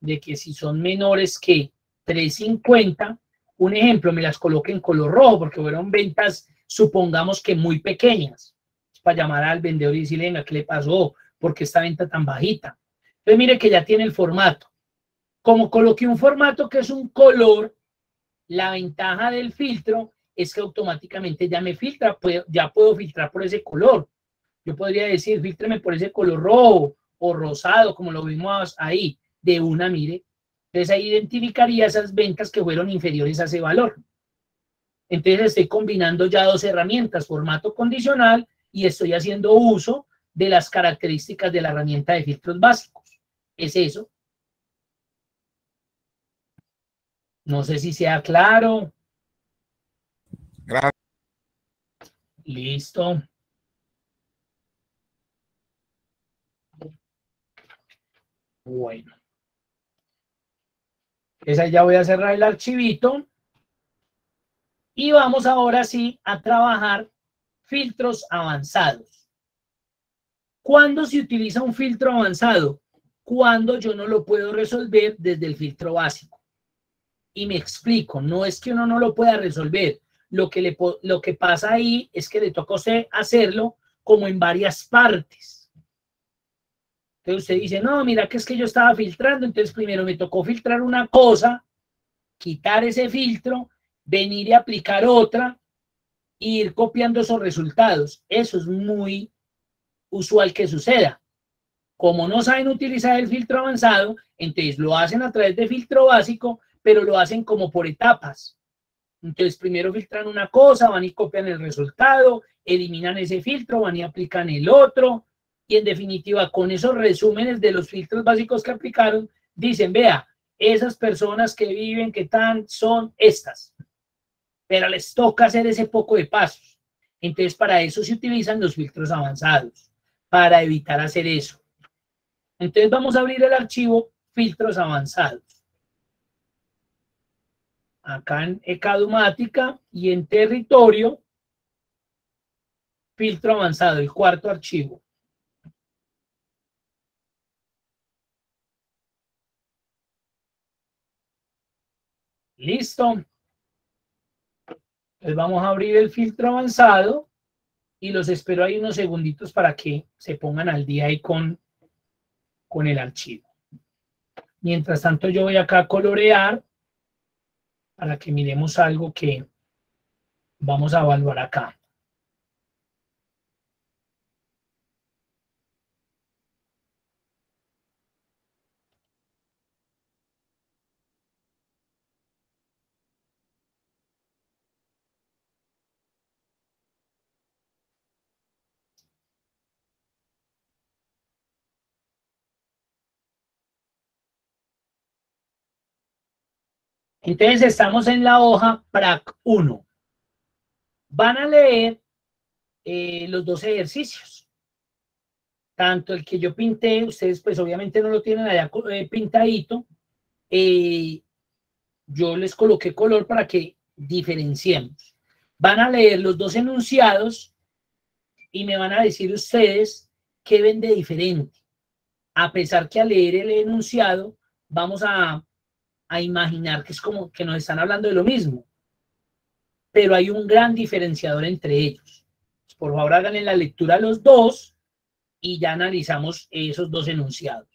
de que si son menores que 350, un ejemplo, me las coloque en color rojo porque fueron ventas, supongamos que muy pequeñas, para llamar al vendedor y decirle, venga, ¿qué le pasó? porque esta venta tan bajita? Entonces mire que ya tiene el formato. Como coloqué un formato que es un color, la ventaja del filtro es que automáticamente ya me filtra, ya puedo filtrar por ese color. Yo podría decir, filtreme por ese color rojo o rosado, como lo vimos ahí, de una, mire. Entonces ahí identificaría esas ventas que fueron inferiores a ese valor. Entonces estoy combinando ya dos herramientas, formato condicional, y estoy haciendo uso de las características de la herramienta de filtros básicos. Es eso. No sé si sea claro. Gracias. Listo. Bueno. Esa ya voy a cerrar el archivito. Y vamos ahora sí a trabajar filtros avanzados. ¿Cuándo se utiliza un filtro avanzado? Cuando yo no lo puedo resolver desde el filtro básico. Y me explico, no es que uno no lo pueda resolver. Lo que, le, lo que pasa ahí es que le toca hacerlo como en varias partes. Entonces usted dice, no, mira que es que yo estaba filtrando, entonces primero me tocó filtrar una cosa, quitar ese filtro, venir y aplicar otra, e ir copiando esos resultados. Eso es muy usual que suceda. Como no saben utilizar el filtro avanzado, entonces lo hacen a través de filtro básico, pero lo hacen como por etapas. Entonces primero filtran una cosa, van y copian el resultado, eliminan ese filtro, van y aplican el otro, y en definitiva con esos resúmenes de los filtros básicos que aplicaron, dicen, vea, esas personas que viven, que tan, son estas. Pero les toca hacer ese poco de pasos. Entonces para eso se utilizan los filtros avanzados para evitar hacer eso. Entonces vamos a abrir el archivo filtros avanzados. Acá en Ecadumática y en territorio, filtro avanzado, el cuarto archivo. Listo. Entonces vamos a abrir el filtro avanzado y los espero ahí unos segunditos para que se pongan al día ahí con, con el archivo. Mientras tanto yo voy acá a colorear para que miremos algo que vamos a evaluar acá. Entonces estamos en la hoja PRAC 1. Van a leer eh, los dos ejercicios. Tanto el que yo pinté, ustedes pues obviamente no lo tienen allá eh, pintadito. Eh, yo les coloqué color para que diferenciemos. Van a leer los dos enunciados y me van a decir ustedes qué ven de diferente. A pesar que al leer el enunciado vamos a a imaginar que es como que nos están hablando de lo mismo. Pero hay un gran diferenciador entre ellos. Por favor, hagan la lectura los dos y ya analizamos esos dos enunciados.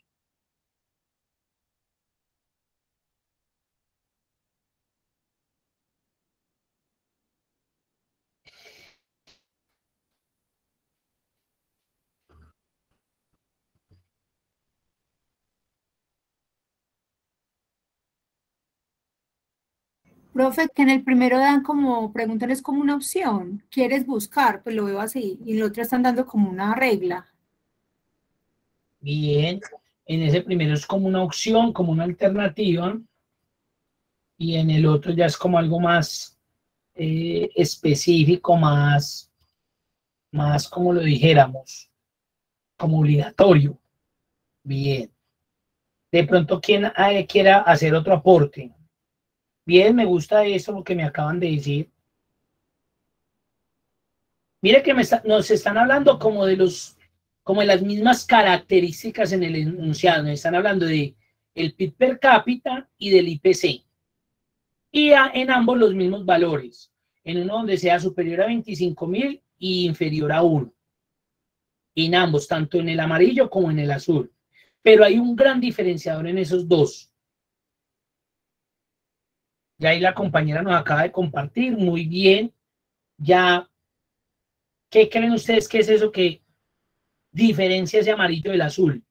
Profe, que en el primero dan como, preguntan es como una opción. ¿Quieres buscar? Pues lo veo así. Y el otro están dando como una regla. Bien. En ese primero es como una opción, como una alternativa. Y en el otro ya es como algo más eh, específico, más, más como lo dijéramos, como obligatorio. Bien. De pronto, ¿quién eh, quiera hacer otro aporte? Bien, me gusta eso, lo que me acaban de decir. Mire que nos están hablando como de los, como de las mismas características en el enunciado. Nos están hablando de el PIB per cápita y del IPC. Y en ambos los mismos valores. En uno donde sea superior a 25 mil y inferior a 1. En ambos, tanto en el amarillo como en el azul. Pero hay un gran diferenciador en esos dos. Ya ahí la compañera nos acaba de compartir muy bien. Ya, ¿qué creen ustedes que es eso que diferencia ese amarillo del azul?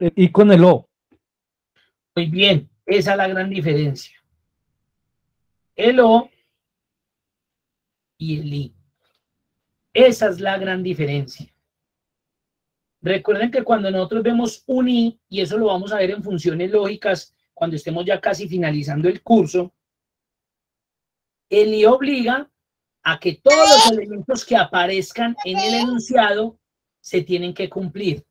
Y con el O. Muy bien, esa es la gran diferencia. El O y el I. Esa es la gran diferencia. Recuerden que cuando nosotros vemos un I, y eso lo vamos a ver en funciones lógicas cuando estemos ya casi finalizando el curso, el I obliga a que todos los elementos que aparezcan en el enunciado se tienen que cumplir.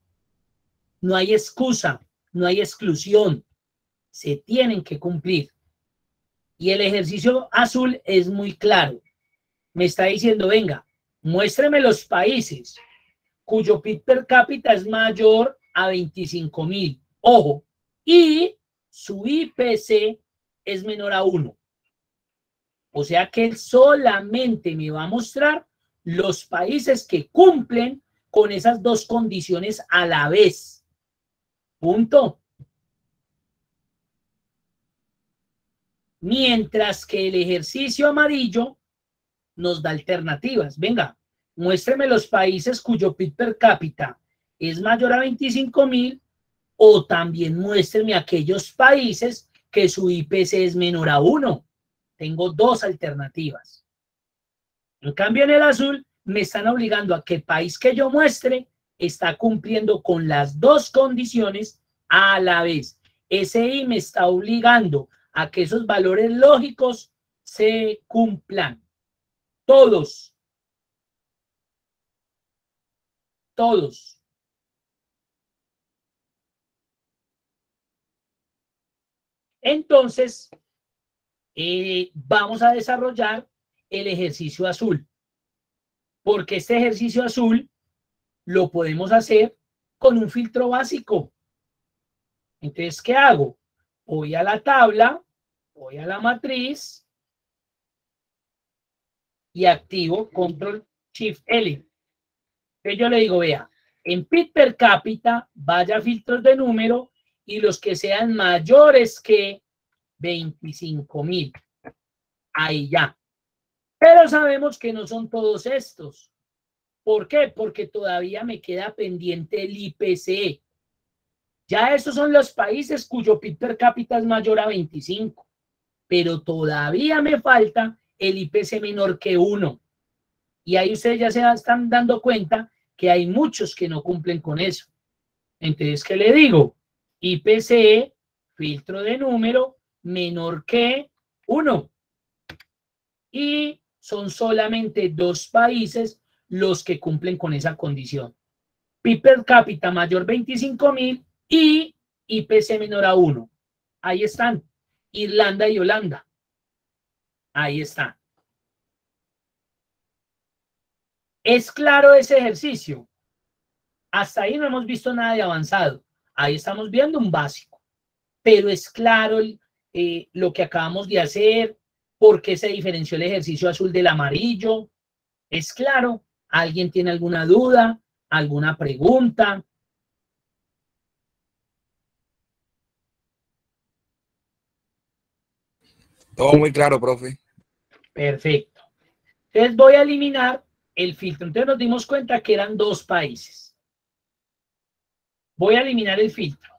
No hay excusa, no hay exclusión. Se tienen que cumplir. Y el ejercicio azul es muy claro. Me está diciendo, venga, muéstreme los países cuyo PIB per cápita es mayor a 25 mil. Ojo, y su IPC es menor a 1. O sea que él solamente me va a mostrar los países que cumplen con esas dos condiciones a la vez. Punto. Mientras que el ejercicio amarillo nos da alternativas. Venga, muéstreme los países cuyo PIB per cápita es mayor a 25 mil o también muéstreme aquellos países que su IPC es menor a 1. Tengo dos alternativas. En cambio, en el azul me están obligando a que el país que yo muestre está cumpliendo con las dos condiciones a la vez. Ese I me está obligando a que esos valores lógicos se cumplan. Todos. Todos. Entonces, eh, vamos a desarrollar el ejercicio azul. Porque este ejercicio azul lo podemos hacer con un filtro básico. Entonces, ¿qué hago? Voy a la tabla, voy a la matriz y activo Control Shift L. Entonces yo le digo, vea, en PIB per cápita vaya filtros de número y los que sean mayores que 25 mil. Ahí ya. Pero sabemos que no son todos estos. ¿Por qué? Porque todavía me queda pendiente el IPC. Ya esos son los países cuyo PIB per cápita es mayor a 25, pero todavía me falta el IPC menor que 1. Y ahí ustedes ya se están dando cuenta que hay muchos que no cumplen con eso. Entonces, ¿qué le digo? IPC, filtro de número, menor que 1. Y son solamente dos países los que cumplen con esa condición. PIB per cápita mayor 25 mil y IPC menor a 1. Ahí están. Irlanda y Holanda. Ahí está. ¿Es claro ese ejercicio? Hasta ahí no hemos visto nada de avanzado. Ahí estamos viendo un básico. Pero es claro eh, lo que acabamos de hacer, por qué se diferenció el ejercicio azul del amarillo. Es claro. ¿Alguien tiene alguna duda? ¿Alguna pregunta? Todo muy claro, profe. Perfecto. Entonces voy a eliminar el filtro. Entonces nos dimos cuenta que eran dos países. Voy a eliminar el filtro.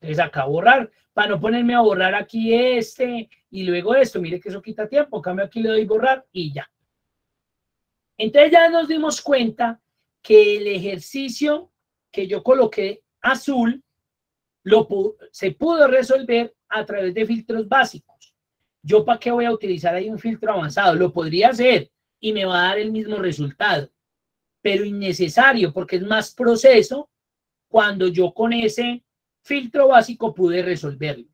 Entonces acá borrar, para no ponerme a borrar aquí este y luego esto. Mire que eso quita tiempo. Cambio aquí, le doy borrar y ya. Entonces ya nos dimos cuenta que el ejercicio que yo coloqué azul lo se pudo resolver a través de filtros básicos. ¿Yo para qué voy a utilizar ahí un filtro avanzado? Lo podría hacer y me va a dar el mismo resultado, pero innecesario porque es más proceso cuando yo con ese filtro básico pude resolverlo.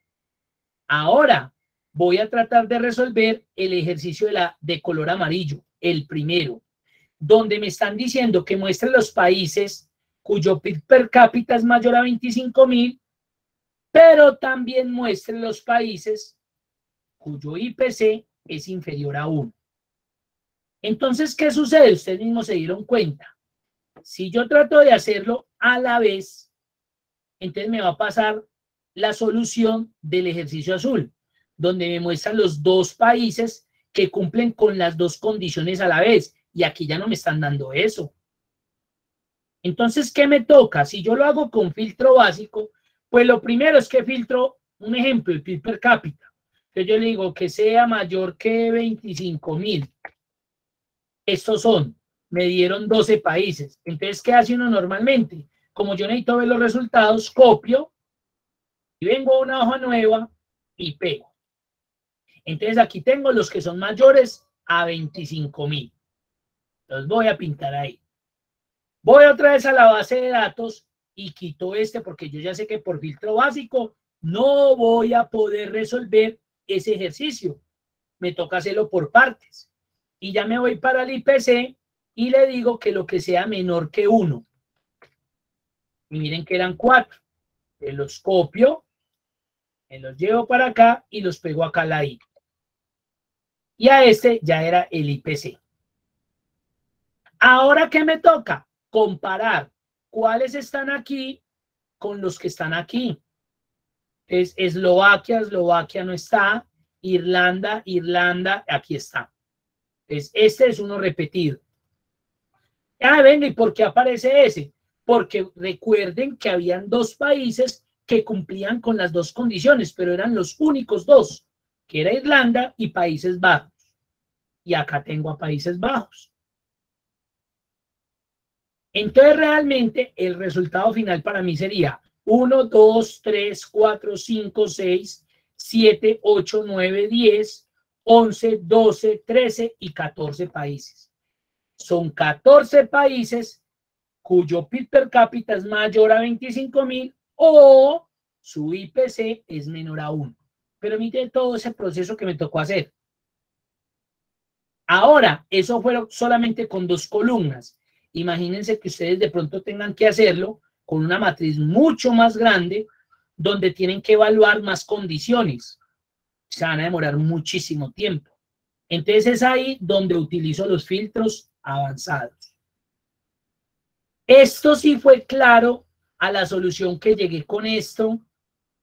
Ahora voy a tratar de resolver el ejercicio de, la, de color amarillo, el primero, donde me están diciendo que muestre los países cuyo PIB per cápita es mayor a 25 mil, pero también muestre los países cuyo IPC es inferior a 1. Entonces, ¿qué sucede? Ustedes mismos se dieron cuenta. Si yo trato de hacerlo a la vez, entonces me va a pasar la solución del ejercicio azul, donde me muestran los dos países que cumplen con las dos condiciones a la vez. Y aquí ya no me están dando eso. Entonces, ¿qué me toca? Si yo lo hago con filtro básico, pues lo primero es que filtro, un ejemplo, el PIB per cápita yo le digo que sea mayor que 25 mil. Estos son, me dieron 12 países. Entonces, ¿qué hace uno normalmente? Como yo necesito ver los resultados, copio y vengo a una hoja nueva y pego. Entonces, aquí tengo los que son mayores a 25 mil. Los voy a pintar ahí. Voy otra vez a la base de datos y quito este porque yo ya sé que por filtro básico no voy a poder resolver ese ejercicio. Me toca hacerlo por partes. Y ya me voy para el IPC y le digo que lo que sea menor que uno. Y miren que eran cuatro. Me los copio, me los llevo para acá y los pego acá al I. Y a este ya era el IPC. Ahora, ¿qué me toca? Comparar cuáles están aquí con los que están aquí es Eslovaquia, Eslovaquia no está, Irlanda, Irlanda, aquí está. Es, este es uno repetido. Ah, venga, ¿y por qué aparece ese? Porque recuerden que habían dos países que cumplían con las dos condiciones, pero eran los únicos dos, que era Irlanda y Países Bajos. Y acá tengo a Países Bajos. Entonces, realmente, el resultado final para mí sería 1, 2, 3, 4, 5, 6, 7, 8, 9, 10, 11, 12, 13 y 14 países. Son 14 países cuyo PIB per cápita es mayor a 25 mil o su IPC es menor a 1. Pero mire todo ese proceso que me tocó hacer. Ahora, eso fue solamente con dos columnas. Imagínense que ustedes de pronto tengan que hacerlo con una matriz mucho más grande donde tienen que evaluar más condiciones. Se van a demorar muchísimo tiempo. Entonces es ahí donde utilizo los filtros avanzados. Esto sí fue claro a la solución que llegué con esto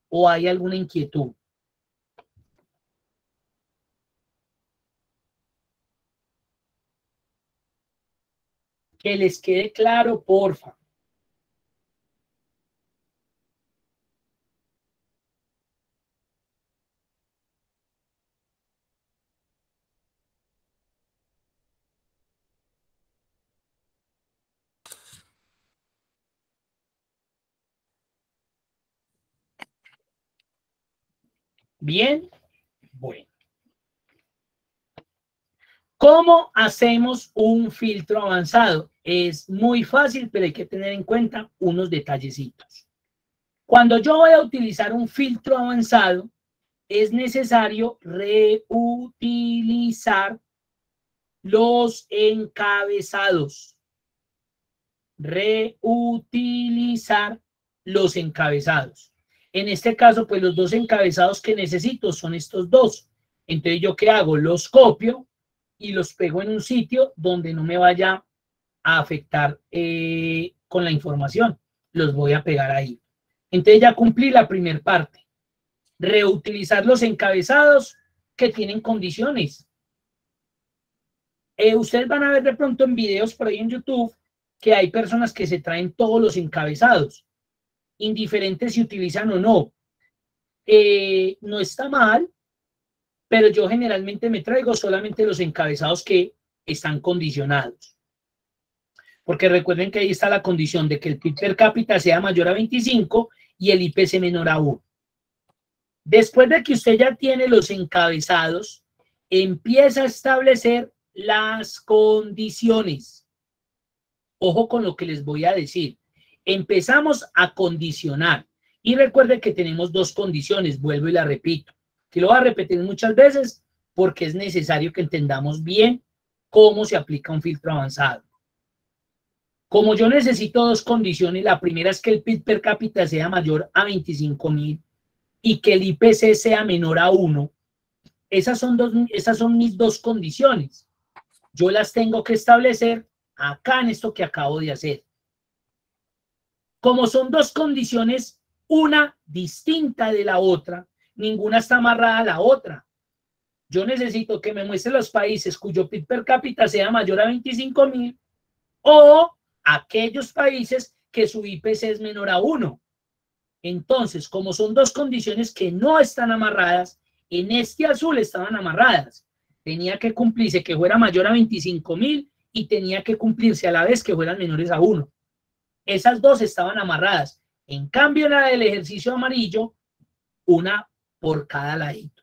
o hay alguna inquietud. Que les quede claro, porfa. Bien, bueno. ¿Cómo hacemos un filtro avanzado? Es muy fácil, pero hay que tener en cuenta unos detallecitos. Cuando yo voy a utilizar un filtro avanzado, es necesario reutilizar los encabezados. Reutilizar los encabezados. En este caso, pues los dos encabezados que necesito son estos dos. Entonces, ¿yo qué hago? Los copio y los pego en un sitio donde no me vaya a afectar eh, con la información. Los voy a pegar ahí. Entonces ya cumplí la primera parte. Reutilizar los encabezados que tienen condiciones. Eh, ustedes van a ver de pronto en videos por ahí en YouTube que hay personas que se traen todos los encabezados, indiferentes si utilizan o no. Eh, no está mal, pero yo generalmente me traigo solamente los encabezados que están condicionados. Porque recuerden que ahí está la condición de que el PIB per cápita sea mayor a 25 y el IPC menor a 1. Después de que usted ya tiene los encabezados, empieza a establecer las condiciones. Ojo con lo que les voy a decir. Empezamos a condicionar. Y recuerde que tenemos dos condiciones, vuelvo y la repito. Que lo voy a repetir muchas veces porque es necesario que entendamos bien cómo se aplica un filtro avanzado. Como yo necesito dos condiciones, la primera es que el PIB per cápita sea mayor a 25 mil y que el IPC sea menor a 1. Esas son, dos, esas son mis dos condiciones. Yo las tengo que establecer acá en esto que acabo de hacer. Como son dos condiciones, una distinta de la otra, ninguna está amarrada a la otra. Yo necesito que me muestre los países cuyo PIB per cápita sea mayor a 25 mil o aquellos países que su IPC es menor a 1. Entonces, como son dos condiciones que no están amarradas, en este azul estaban amarradas. Tenía que cumplirse que fuera mayor a 25 mil y tenía que cumplirse a la vez que fueran menores a 1. Esas dos estaban amarradas. En cambio, la del ejercicio amarillo, una por cada ladito.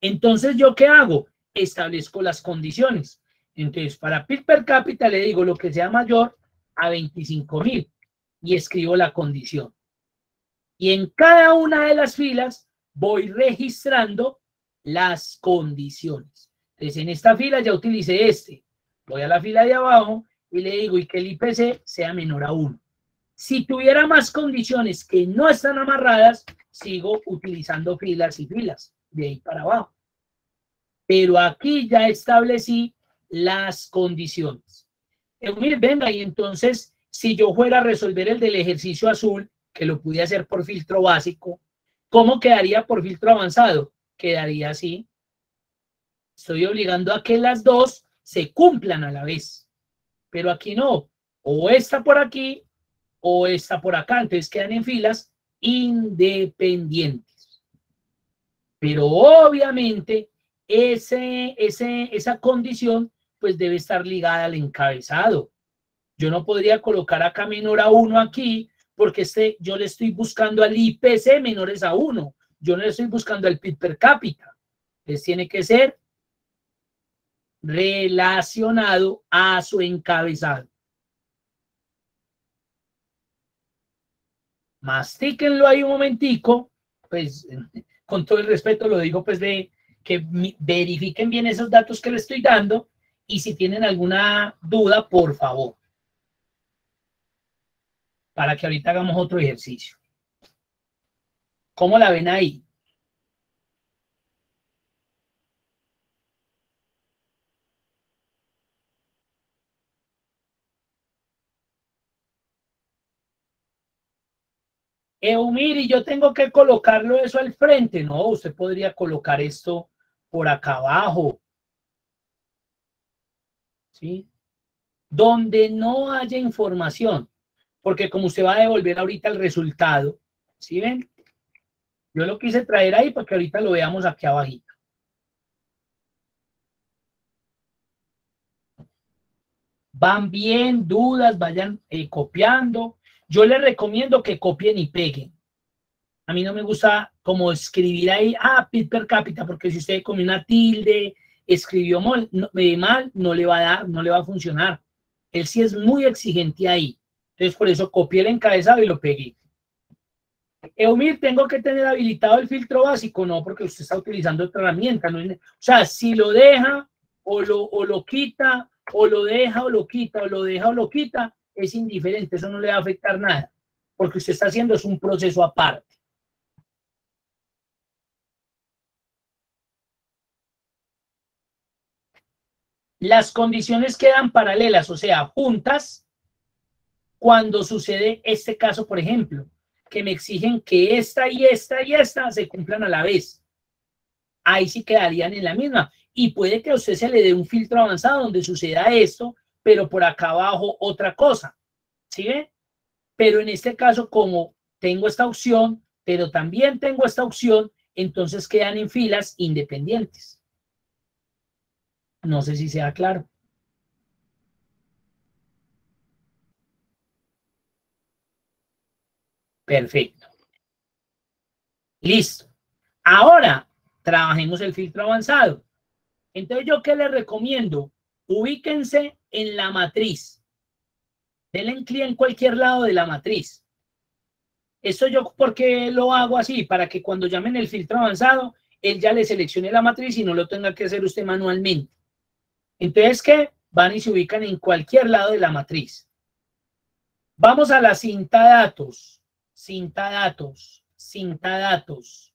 Entonces, ¿yo qué hago? Establezco las condiciones. Entonces, para PIB per cápita le digo lo que sea mayor a 25 mil y escribo la condición. Y en cada una de las filas voy registrando las condiciones. Entonces, en esta fila ya utilicé este. Voy a la fila de abajo y le digo y que el IPC sea menor a 1. Si tuviera más condiciones que no están amarradas, sigo utilizando filas y filas de ahí para abajo. Pero aquí ya establecí las condiciones. Eumir, venga, y entonces, si yo fuera a resolver el del ejercicio azul, que lo pude hacer por filtro básico, ¿cómo quedaría por filtro avanzado? Quedaría así. Estoy obligando a que las dos se cumplan a la vez. Pero aquí no. O esta por aquí o esta por acá. Entonces quedan en filas independientes. Pero obviamente ese, ese, esa condición pues debe estar ligada al encabezado. Yo no podría colocar acá menor a uno aquí, porque este, yo le estoy buscando al IPC menores a uno. Yo no le estoy buscando al PIB per cápita. Entonces tiene que ser relacionado a su encabezado. Mastíquenlo ahí un momentico, pues con todo el respeto lo digo, pues de que verifiquen bien esos datos que le estoy dando y si tienen alguna duda, por favor. Para que ahorita hagamos otro ejercicio. ¿Cómo la ven ahí? Eumiri, yo tengo que colocarlo eso al frente. No, usted podría colocar esto por acá abajo donde no haya información, porque como usted va a devolver ahorita el resultado, ¿sí ven? Yo lo quise traer ahí para que ahorita lo veamos aquí abajito. Van bien, dudas, vayan eh, copiando. Yo les recomiendo que copien y peguen. A mí no me gusta como escribir ahí, ah, PIB per cápita, porque si usted come una tilde, escribió mal no, mal, no le va a dar, no le va a funcionar. Él sí es muy exigente ahí. Entonces, por eso copié el encabezado y lo pegué. Eumir, tengo que tener habilitado el filtro básico, no, porque usted está utilizando otra herramienta. O sea, si lo deja o lo, o lo quita, o lo deja o lo quita, o lo deja o lo quita, es indiferente, eso no le va a afectar nada, porque usted está haciendo es un proceso aparte. Las condiciones quedan paralelas, o sea, juntas, cuando sucede este caso, por ejemplo, que me exigen que esta y esta y esta se cumplan a la vez. Ahí sí quedarían en la misma. Y puede que a usted se le dé un filtro avanzado donde suceda esto, pero por acá abajo otra cosa. ¿Sí ve? Pero en este caso, como tengo esta opción, pero también tengo esta opción, entonces quedan en filas independientes. No sé si sea claro. Perfecto. Listo. Ahora trabajemos el filtro avanzado. Entonces, ¿yo qué les recomiendo? Ubíquense en la matriz. Denle clic en cualquier lado de la matriz. Esto yo, ¿por qué lo hago así? Para que cuando llamen el filtro avanzado, él ya le seleccione la matriz y no lo tenga que hacer usted manualmente. Entonces, ¿qué? Van y se ubican en cualquier lado de la matriz. Vamos a la cinta datos, cinta datos, cinta datos.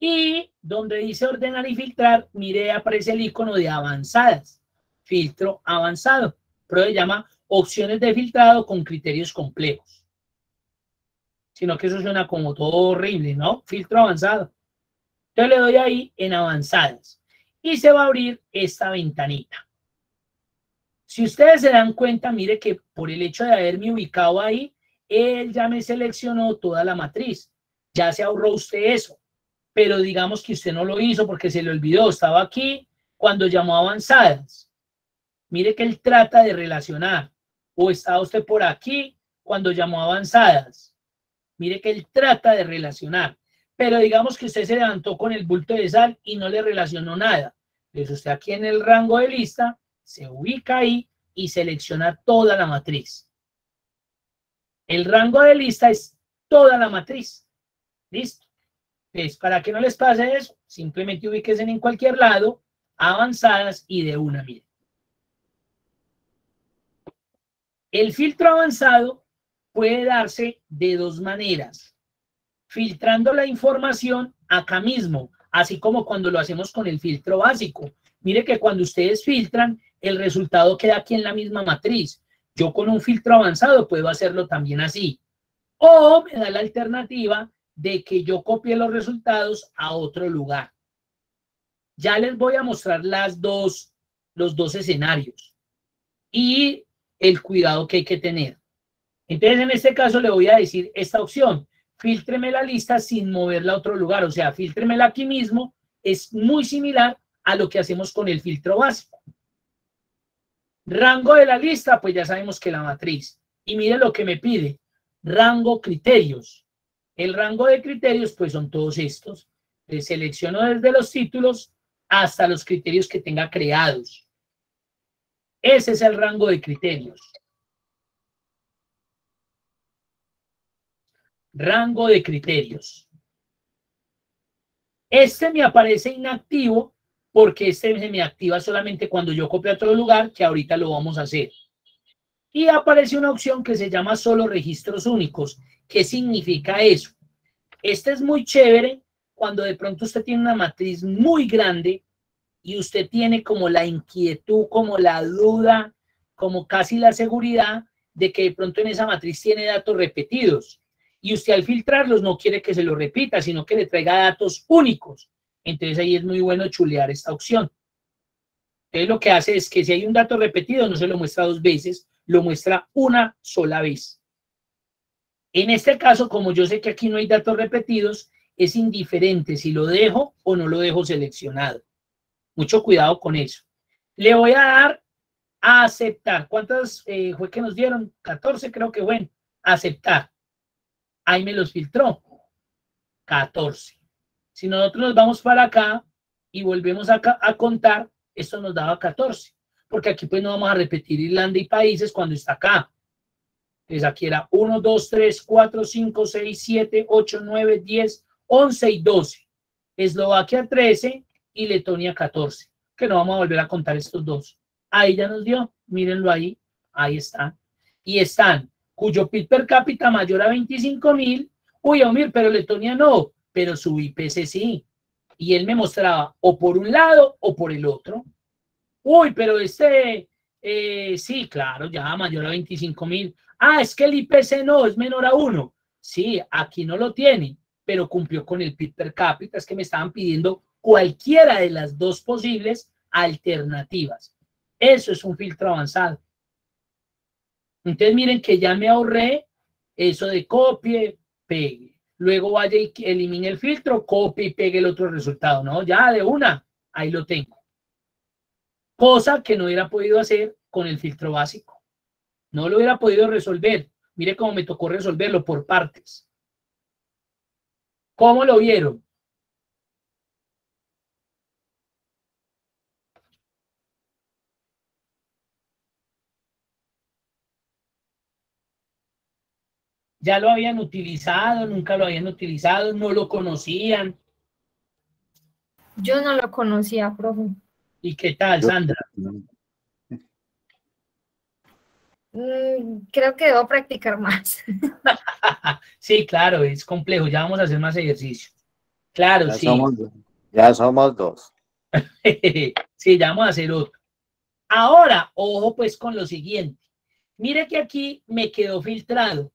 Y donde dice ordenar y filtrar, mire, aparece el icono de avanzadas, filtro avanzado. Se llama opciones de filtrado con criterios complejos. Sino que eso suena como todo horrible, ¿no? Filtro avanzado. Entonces le doy ahí en avanzadas y se va a abrir esta ventanita. Si ustedes se dan cuenta, mire que por el hecho de haberme ubicado ahí, él ya me seleccionó toda la matriz. Ya se ahorró usted eso. Pero digamos que usted no lo hizo porque se le olvidó. Estaba aquí cuando llamó avanzadas. Mire que él trata de relacionar. O estaba usted por aquí cuando llamó avanzadas. Mire que él trata de relacionar pero digamos que usted se levantó con el bulto de sal y no le relacionó nada. Entonces usted aquí en el rango de lista se ubica ahí y selecciona toda la matriz. El rango de lista es toda la matriz. ¿Listo? Entonces, para que no les pase eso, simplemente ubíquense en cualquier lado, avanzadas y de una, mire. El filtro avanzado puede darse de dos maneras filtrando la información acá mismo, así como cuando lo hacemos con el filtro básico. Mire que cuando ustedes filtran, el resultado queda aquí en la misma matriz. Yo con un filtro avanzado puedo hacerlo también así. O me da la alternativa de que yo copie los resultados a otro lugar. Ya les voy a mostrar las dos, los dos escenarios y el cuidado que hay que tener. Entonces, en este caso le voy a decir esta opción filtreme la lista sin moverla a otro lugar. O sea, filtremela aquí mismo. Es muy similar a lo que hacemos con el filtro básico. Rango de la lista, pues ya sabemos que la matriz. Y mire lo que me pide. Rango criterios. El rango de criterios, pues son todos estos. Le selecciono desde los títulos hasta los criterios que tenga creados. Ese es el rango de criterios. Rango de criterios. Este me aparece inactivo porque este se me activa solamente cuando yo copio a otro lugar, que ahorita lo vamos a hacer. Y aparece una opción que se llama solo registros únicos. ¿Qué significa eso? Este es muy chévere cuando de pronto usted tiene una matriz muy grande y usted tiene como la inquietud, como la duda, como casi la seguridad de que de pronto en esa matriz tiene datos repetidos y usted al filtrarlos no quiere que se lo repita, sino que le traiga datos únicos. Entonces ahí es muy bueno chulear esta opción. Entonces lo que hace es que si hay un dato repetido, no se lo muestra dos veces, lo muestra una sola vez. En este caso, como yo sé que aquí no hay datos repetidos, es indiferente si lo dejo o no lo dejo seleccionado. Mucho cuidado con eso. Le voy a dar a aceptar. ¿Cuántas eh, fue que nos dieron? 14 creo que bueno. Aceptar ahí me los filtró. 14. Si nosotros nos vamos para acá y volvemos a, a contar, esto nos daba 14. Porque aquí pues no vamos a repetir Irlanda y países cuando está acá. Entonces aquí era 1, 2, 3, 4, 5, 6, 7, 8, 9, 10, 11 y 12. Eslovaquia 13 y Letonia 14. Que no vamos a volver a contar estos dos. Ahí ya nos dio. Mírenlo ahí. Ahí están. Y están cuyo PIB per cápita mayor a 25 mil, uy, Omir, pero Letonia no, pero su IPC sí. Y él me mostraba o por un lado o por el otro. Uy, pero este Eh, sí, claro, ya mayor a 25 mil. Ah, es que el IPC no, es menor a uno. Sí, aquí no lo tiene, pero cumplió con el PIB per cápita. Es que me estaban pidiendo cualquiera de las dos posibles alternativas. Eso es un filtro avanzado. Entonces miren que ya me ahorré eso de copie, pegue. Luego vaya y elimine el filtro, copie y pegue el otro resultado. No, ya de una, ahí lo tengo. Cosa que no hubiera podido hacer con el filtro básico. No lo hubiera podido resolver. Mire cómo me tocó resolverlo por partes. ¿Cómo lo vieron? Ya lo habían utilizado, nunca lo habían utilizado, no lo conocían. Yo no lo conocía, profe. ¿Y qué tal, Sandra? Mm, creo que debo practicar más. sí, claro, es complejo. Ya vamos a hacer más ejercicio. Claro, Ya sí. somos, ya somos dos. sí, ya vamos a hacer otro. Ahora, ojo pues con lo siguiente. Mire que aquí me quedó filtrado,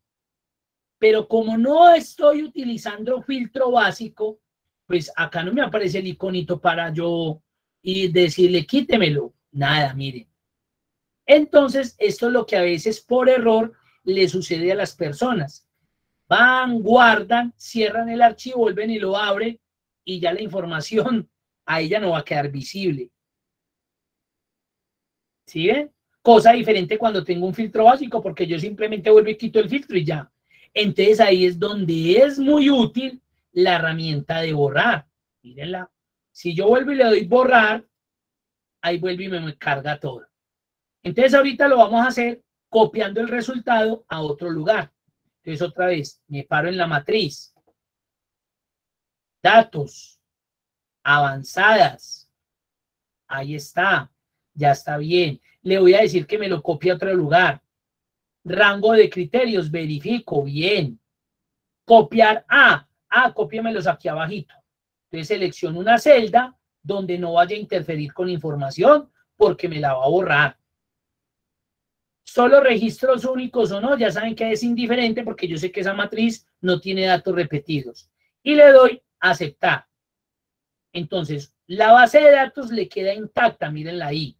pero como no estoy utilizando filtro básico, pues acá no me aparece el iconito para yo y decirle quítemelo. Nada, miren. Entonces, esto es lo que a veces por error le sucede a las personas. Van, guardan, cierran el archivo, vuelven y lo abren y ya la información a ella no va a quedar visible. ¿Sí ven? Cosa diferente cuando tengo un filtro básico porque yo simplemente vuelvo y quito el filtro y ya. Entonces ahí es donde es muy útil la herramienta de borrar. Mírenla. Si yo vuelvo y le doy borrar, ahí vuelve y me carga todo. Entonces ahorita lo vamos a hacer copiando el resultado a otro lugar. Entonces otra vez, me paro en la matriz. Datos. Avanzadas. Ahí está. Ya está bien. Le voy a decir que me lo copie a otro lugar. Rango de criterios. Verifico. Bien. Copiar. Ah, ah, cópiemelos aquí abajito. Entonces selecciono una celda donde no vaya a interferir con información porque me la va a borrar. Solo registros únicos o no, ya saben que es indiferente porque yo sé que esa matriz no tiene datos repetidos. Y le doy aceptar. Entonces, la base de datos le queda intacta, mírenla ahí.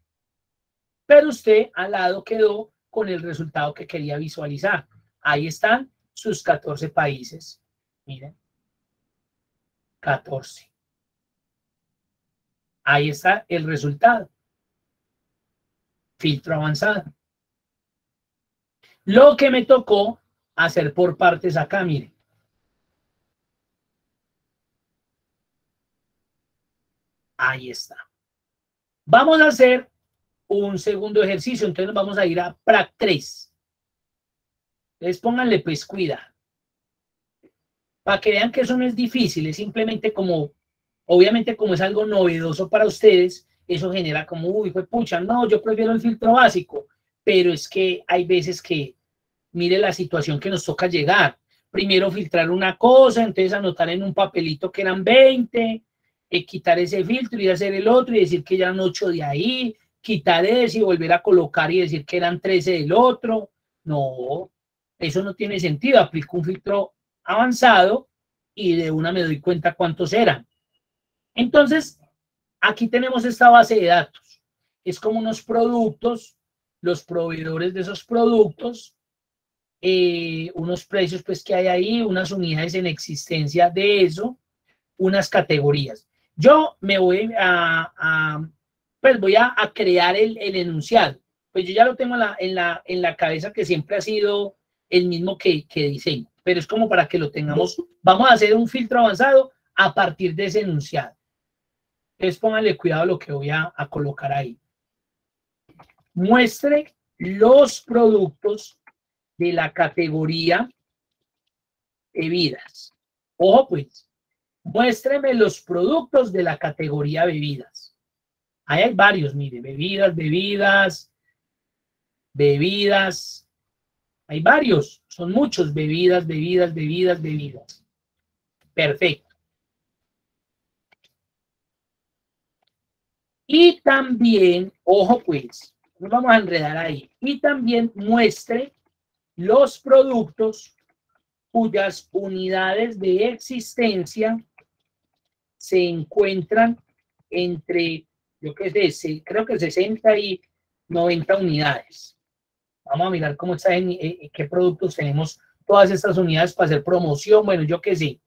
Pero usted al lado quedó con el resultado que quería visualizar. Ahí están sus 14 países. Miren. 14. Ahí está el resultado. Filtro avanzado. Lo que me tocó hacer por partes acá, miren. Ahí está. Vamos a hacer un segundo ejercicio, entonces vamos a ir a PRAC 3. Entonces pónganle pues cuidado. Para que vean que eso no es difícil, es simplemente como, obviamente como es algo novedoso para ustedes, eso genera como, uy, fue pucha, no, yo prefiero el filtro básico, pero es que hay veces que, mire la situación que nos toca llegar. Primero filtrar una cosa, entonces anotar en un papelito que eran 20, eh, quitar ese filtro y hacer el otro y decir que eran 8 de ahí, quitar ese y volver a colocar y decir que eran 13 del otro. No, eso no tiene sentido. Aplico un filtro avanzado y de una me doy cuenta cuántos eran. Entonces, aquí tenemos esta base de datos. Es como unos productos, los proveedores de esos productos, eh, unos precios pues que hay ahí, unas unidades en existencia de eso, unas categorías. Yo me voy a, a pues voy a, a crear el, el, enunciado. Pues yo ya lo tengo en la, en la, en la cabeza que siempre ha sido el mismo que, que diseño, pero es como para que lo tengamos. Vamos a hacer un filtro avanzado a partir de ese enunciado. Entonces pónganle cuidado lo que voy a, a colocar ahí. Muestre los productos de la categoría bebidas. Ojo pues, muéstreme los productos de la categoría bebidas. Ahí hay varios, mire, bebidas, bebidas, bebidas. Hay varios, son muchos, bebidas, bebidas, bebidas, bebidas. Perfecto. Y también, ojo pues, Nos vamos a enredar ahí. Y también muestre los productos cuyas unidades de existencia se encuentran entre, yo qué sé, creo que 60 y 90 unidades. Vamos a mirar cómo está en, qué productos tenemos todas estas unidades para hacer promoción. Bueno, yo qué sé.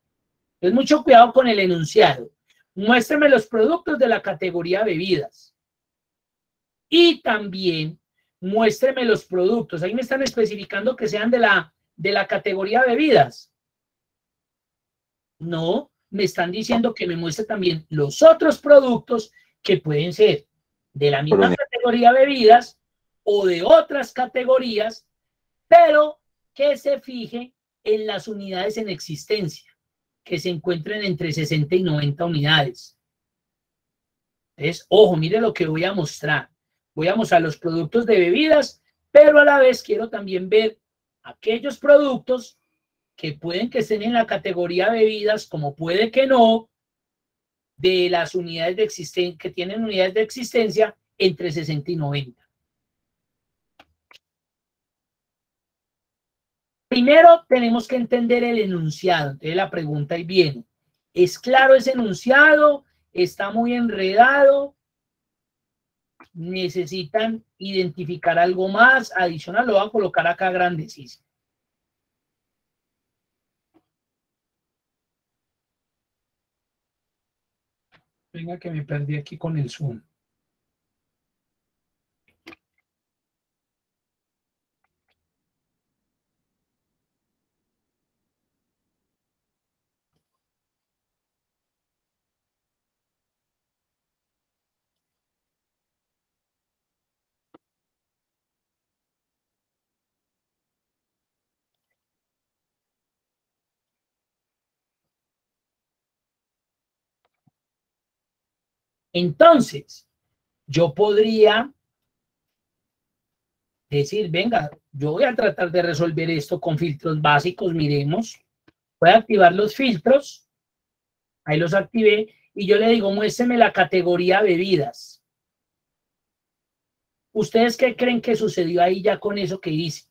Es mucho cuidado con el enunciado. Muéstrame los productos de la categoría bebidas. Y también muéstreme los productos. Ahí me están especificando que sean de la, de la categoría bebidas. No, me están diciendo que me muestre también los otros productos que pueden ser de la misma categoría bebidas o de otras categorías, pero que se fije en las unidades en existencia, que se encuentren entre 60 y 90 unidades. Entonces, ojo, mire lo que voy a mostrar. Voy a mostrar los productos de bebidas, pero a la vez quiero también ver aquellos productos que pueden que estén en la categoría bebidas, como puede que no, de las unidades de existencia, que tienen unidades de existencia entre 60 y 90. Primero tenemos que entender el enunciado. Entonces la pregunta ahí viene. ¿Es claro ese enunciado? ¿Está muy enredado? ¿Necesitan identificar algo más? Adicional, lo voy a colocar acá grandecísimo. Venga que me perdí aquí con el Zoom. Entonces, yo podría decir, venga, yo voy a tratar de resolver esto con filtros básicos, miremos. Voy a activar los filtros. Ahí los activé. Y yo le digo, muéstreme la categoría bebidas. ¿Ustedes qué creen que sucedió ahí ya con eso que hice?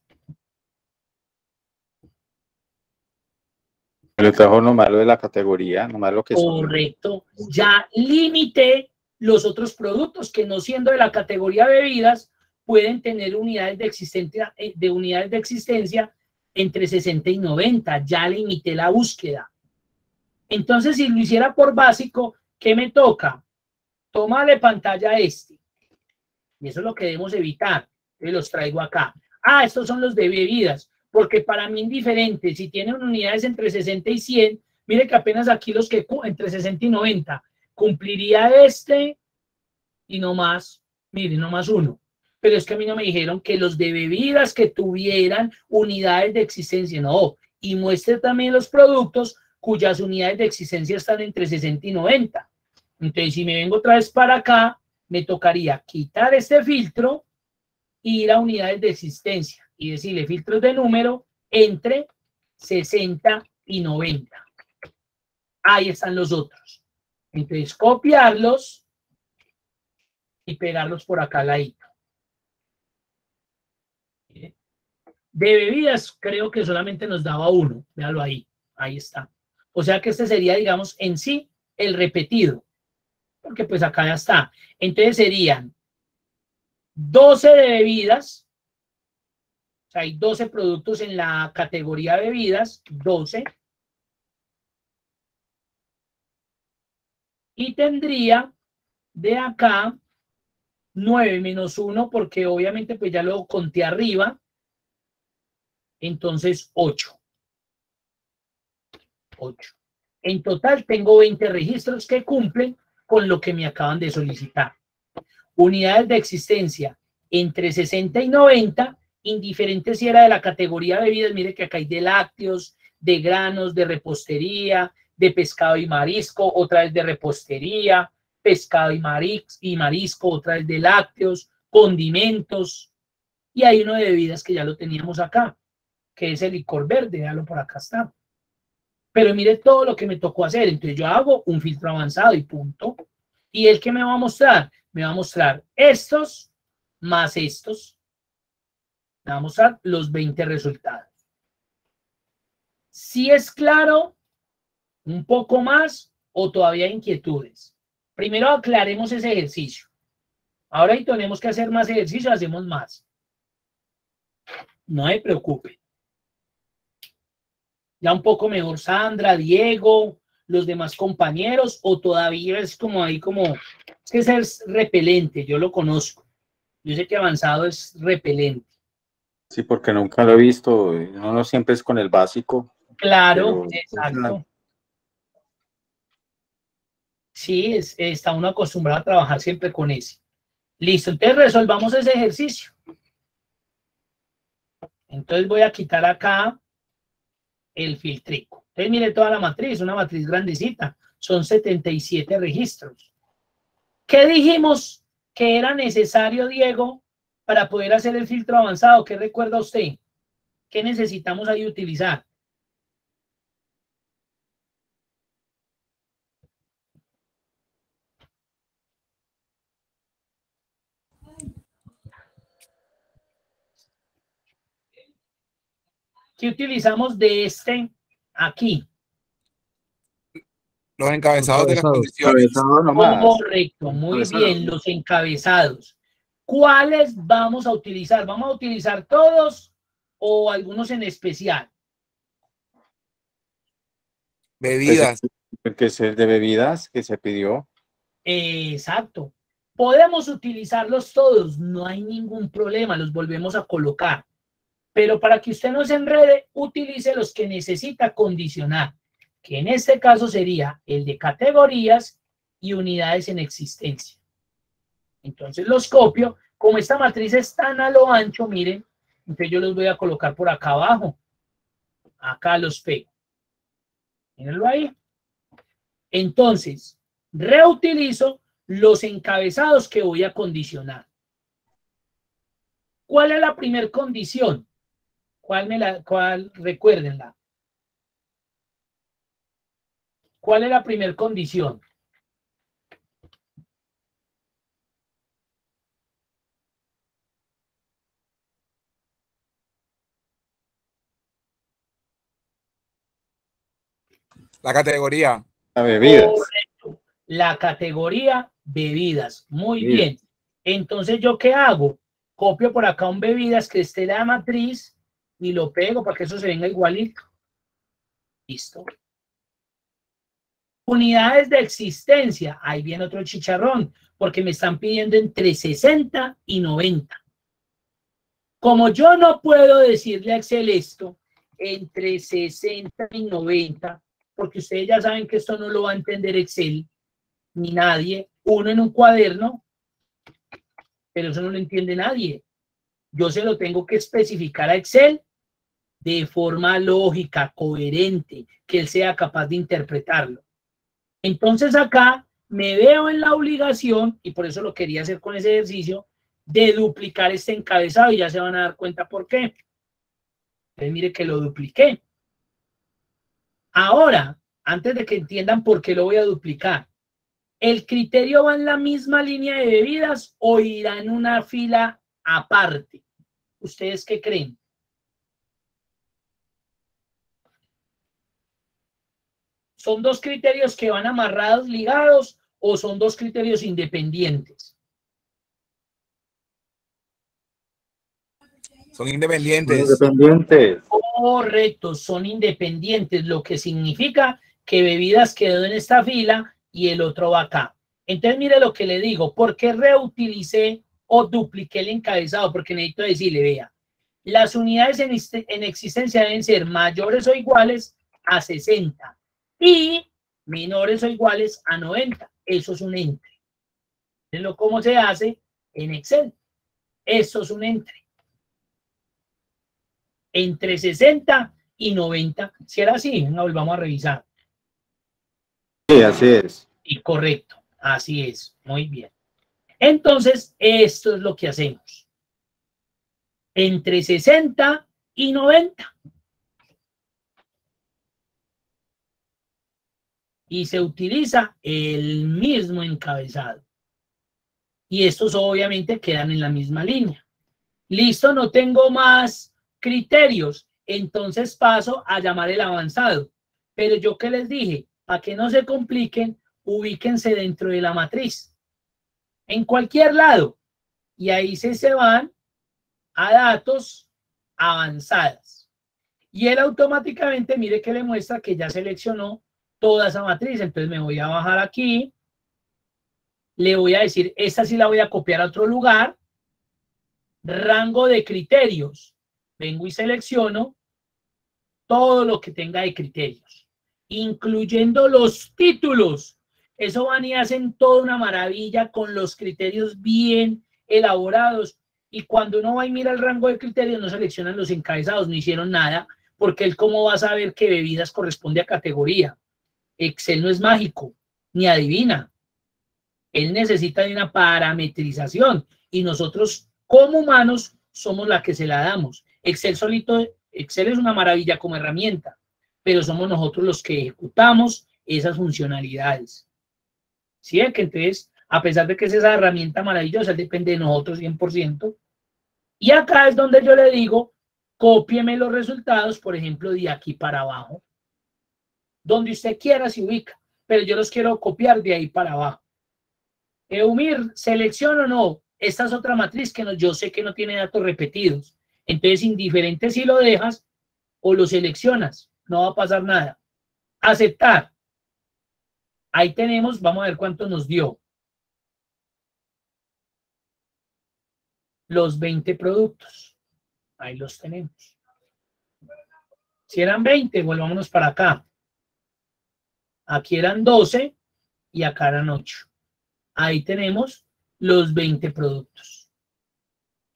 Le trajo nomás lo de la categoría, nomás lo que Correcto. Ya limité los otros productos que no siendo de la categoría bebidas pueden tener unidades de existencia, eh, de unidades de existencia entre 60 y 90. Ya limité la búsqueda. Entonces, si lo hiciera por básico, ¿qué me toca? Tómale pantalla a este. Y eso es lo que debemos evitar. Y los traigo acá. Ah, estos son los de bebidas porque para mí indiferente, si tienen unidades entre 60 y 100, mire que apenas aquí los que entre 60 y 90, cumpliría este y no más, mire, no más uno. Pero es que a mí no me dijeron que los de bebidas que tuvieran unidades de existencia, no, y muestre también los productos cuyas unidades de existencia están entre 60 y 90. Entonces, si me vengo otra vez para acá, me tocaría quitar este filtro y ir a unidades de existencia y decirle filtros de número entre 60 y 90. Ahí están los otros. Entonces, copiarlos y pegarlos por acá al ladito. De bebidas, creo que solamente nos daba uno. Véalo ahí. Ahí está. O sea que este sería, digamos, en sí el repetido. Porque pues acá ya está. Entonces serían 12 de bebidas hay 12 productos en la categoría bebidas, 12. Y tendría de acá 9 menos 1, porque obviamente pues ya lo conté arriba. Entonces 8. 8. En total tengo 20 registros que cumplen con lo que me acaban de solicitar. Unidades de existencia entre 60 y 90 indiferente si era de la categoría bebidas, mire que acá hay de lácteos, de granos, de repostería, de pescado y marisco, otra vez de repostería, pescado y, y marisco, otra vez de lácteos, condimentos, y hay uno de bebidas que ya lo teníamos acá, que es el licor verde, véalo por acá está. Pero mire todo lo que me tocó hacer, entonces yo hago un filtro avanzado y punto. ¿Y el que me va a mostrar? Me va a mostrar estos más estos. Vamos a los 20 resultados. Si es claro, un poco más o todavía inquietudes. Primero aclaremos ese ejercicio. Ahora y tenemos que hacer más ejercicio, hacemos más. No se preocupe. Ya un poco mejor Sandra, Diego, los demás compañeros, o todavía es como ahí como, es que es repelente, yo lo conozco. Yo sé que avanzado es repelente. Sí, porque nunca lo he visto, no siempre es con el básico. Claro, exacto. Sí, está uno acostumbrado a trabajar siempre con ese. Listo, entonces resolvamos ese ejercicio. Entonces voy a quitar acá el filtrico. Entonces mire toda la matriz, una matriz grandecita. Son 77 registros. ¿Qué dijimos que era necesario, Diego, para poder hacer el filtro avanzado? ¿Qué recuerda usted? ¿Qué necesitamos ahí utilizar? ¿Qué utilizamos de este aquí? Los encabezados, de las condiciones. Correcto, muy bien, los encabezados. ¿Cuáles vamos a utilizar? ¿Vamos a utilizar todos o algunos en especial? Bebidas. Que es el de bebidas que se pidió. Exacto. Podemos utilizarlos todos, no hay ningún problema, los volvemos a colocar. Pero para que usted no se enrede, utilice los que necesita condicionar, que en este caso sería el de categorías y unidades en existencia. Entonces los copio. Como esta matriz es tan a lo ancho, miren, entonces yo los voy a colocar por acá abajo. Acá los pego. Mírenlo ahí. Entonces, reutilizo los encabezados que voy a condicionar. ¿Cuál es la primera condición? ¿Cuál me la, cuál, recuérdenla? ¿Cuál es la primera condición? La categoría. La bebidas. La categoría bebidas. Muy bien. Entonces, ¿yo qué hago? Copio por acá un bebidas que esté la matriz y lo pego para que eso se venga igualito. Listo. Unidades de existencia. Ahí viene otro chicharrón, porque me están pidiendo entre 60 y 90. Como yo no puedo decirle a Excel esto, entre 60 y 90, porque ustedes ya saben que esto no lo va a entender Excel, ni nadie, uno en un cuaderno, pero eso no lo entiende nadie. Yo se lo tengo que especificar a Excel de forma lógica, coherente, que él sea capaz de interpretarlo. Entonces acá me veo en la obligación, y por eso lo quería hacer con ese ejercicio, de duplicar este encabezado y ya se van a dar cuenta por qué. Entonces mire que lo dupliqué. Ahora, antes de que entiendan por qué lo voy a duplicar, ¿el criterio va en la misma línea de bebidas o irá en una fila aparte? ¿Ustedes qué creen? ¿Son dos criterios que van amarrados, ligados o son dos criterios independientes? Son independientes. Independientes. Correcto, son independientes, lo que significa que bebidas quedó en esta fila y el otro va acá. Entonces, mire lo que le digo, ¿por qué reutilicé o dupliqué el encabezado? Porque necesito decirle, vea, las unidades en, en existencia deben ser mayores o iguales a 60 y menores o iguales a 90. Eso es un entre. cómo se hace en Excel. Eso es un entre. Entre 60 y 90. Si era así, venga, volvamos a revisar. Sí, así es. Y correcto, así es. Muy bien. Entonces, esto es lo que hacemos. Entre 60 y 90. y se utiliza el mismo encabezado. Y estos obviamente quedan en la misma línea. Listo, no tengo más criterios. Entonces paso a llamar el avanzado. Pero yo que les dije, para que no se compliquen, ubíquense dentro de la matriz. En cualquier lado. Y ahí se, se van a datos avanzadas. Y él automáticamente, mire que le muestra que ya seleccionó toda esa matriz. Entonces me voy a bajar aquí. Le voy a decir, esta sí la voy a copiar a otro lugar. Rango de criterios. Vengo y selecciono todo lo que tenga de criterios, incluyendo los títulos. Eso van y hacen toda una maravilla con los criterios bien elaborados. Y cuando uno va y mira el rango de criterios, no seleccionan los encabezados, no hicieron nada, porque él cómo va a saber qué bebidas corresponde a categoría. Excel no es mágico, ni adivina. Él necesita de una parametrización y nosotros como humanos somos la que se la damos. Excel solito, Excel es una maravilla como herramienta, pero somos nosotros los que ejecutamos esas funcionalidades. ¿Sí? Que entonces, a pesar de que es esa herramienta maravillosa, depende de nosotros 100%. Y acá es donde yo le digo, cópieme los resultados, por ejemplo, de aquí para abajo donde usted quiera se ubica, pero yo los quiero copiar de ahí para abajo. Eumir, ¿selecciono o no? Esta es otra matriz que no, yo sé que no tiene datos repetidos. Entonces, indiferente si lo dejas o lo seleccionas, no va a pasar nada. Aceptar. Ahí tenemos, vamos a ver cuánto nos dio. Los 20 productos. Ahí los tenemos. Si eran 20, volvámonos para acá. Aquí eran 12 y acá eran 8. Ahí tenemos los 20 productos.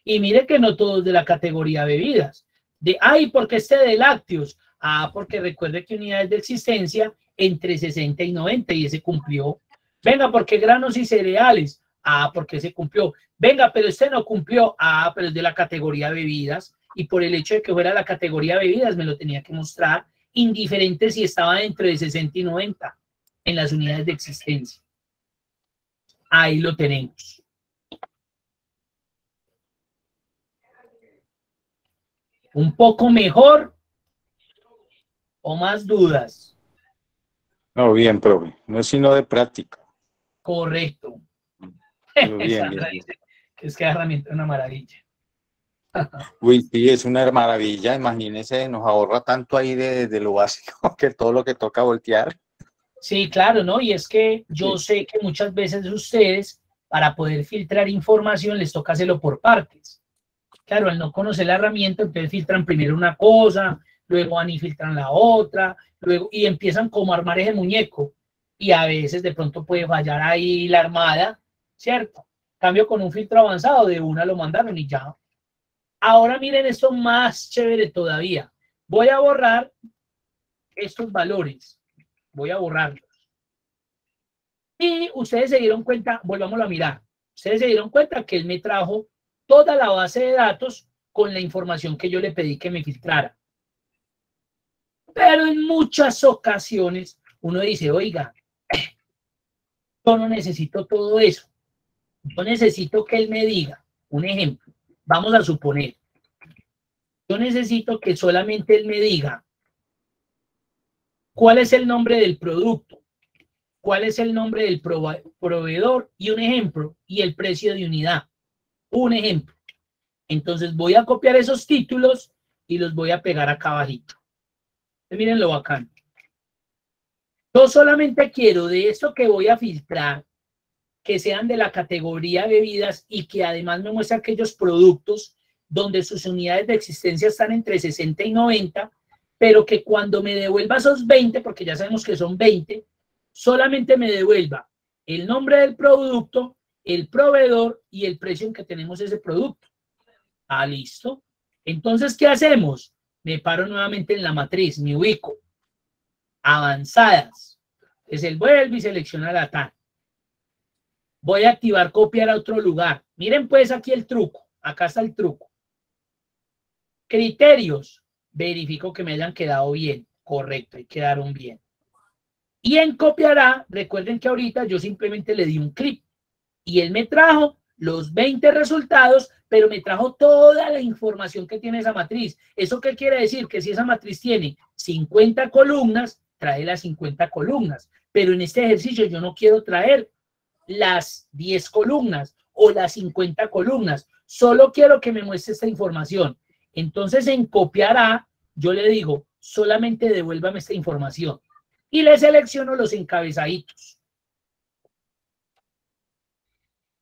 Y mire que no todos de la categoría bebidas. De, ay, porque este de lácteos. Ah, porque recuerde que unidades de existencia entre 60 y 90 y ese cumplió. Venga, porque granos y cereales. Ah, porque ese cumplió. Venga, pero este no cumplió. Ah, pero es de la categoría bebidas. Y por el hecho de que fuera la categoría bebidas, me lo tenía que mostrar indiferente si estaba dentro de 60 y 90 en las unidades de existencia. Ahí lo tenemos. Un poco mejor o más dudas. No, bien, profe. No es sino de práctica. Correcto. Bien, bien. Es que la herramienta es una maravilla. Uy, sí, es una maravilla, imagínese, nos ahorra tanto ahí de, lo básico que todo lo que toca voltear. Sí, claro, ¿no? Y es que yo sé que muchas veces ustedes, para poder filtrar información, les toca hacerlo por partes. Claro, al no conocer la herramienta, entonces filtran primero una cosa, luego van y filtran la otra, luego, y empiezan como a armar ese muñeco. Y a veces de pronto puede fallar ahí la armada, ¿cierto? Cambio con un filtro avanzado, de una lo mandaron y ya Ahora miren esto más chévere todavía. Voy a borrar estos valores. Voy a borrarlos. Y ustedes se dieron cuenta, volvámoslo a mirar. Ustedes se dieron cuenta que él me trajo toda la base de datos con la información que yo le pedí que me filtrara. Pero en muchas ocasiones uno dice, oiga, yo no necesito todo eso. Yo necesito que él me diga, un ejemplo, Vamos a suponer, yo necesito que solamente él me diga cuál es el nombre del producto, cuál es el nombre del proveedor y un ejemplo, y el precio de unidad. Un ejemplo. Entonces voy a copiar esos títulos y los voy a pegar acá abajito. Miren lo bacán. Yo solamente quiero de esto que voy a filtrar que sean de la categoría bebidas y que además me muestre aquellos productos donde sus unidades de existencia están entre 60 y 90, pero que cuando me devuelva esos 20, porque ya sabemos que son 20, solamente me devuelva el nombre del producto, el proveedor y el precio en que tenemos ese producto. Ah, listo. Entonces, ¿qué hacemos? Me paro nuevamente en la matriz, me ubico. Avanzadas. Es el vuelvo y selecciona la TAN. Voy a activar copiar a otro lugar. Miren pues aquí el truco. Acá está el truco. Criterios. Verifico que me hayan quedado bien. Correcto, y quedaron bien. Y en copiará, recuerden que ahorita yo simplemente le di un clic y él me trajo los 20 resultados, pero me trajo toda la información que tiene esa matriz. ¿Eso qué quiere decir? Que si esa matriz tiene 50 columnas, trae las 50 columnas. Pero en este ejercicio yo no quiero traer las 10 columnas o las 50 columnas. Solo quiero que me muestre esta información. Entonces en copiar yo le digo, solamente devuélvame esta información. Y le selecciono los encabezaditos.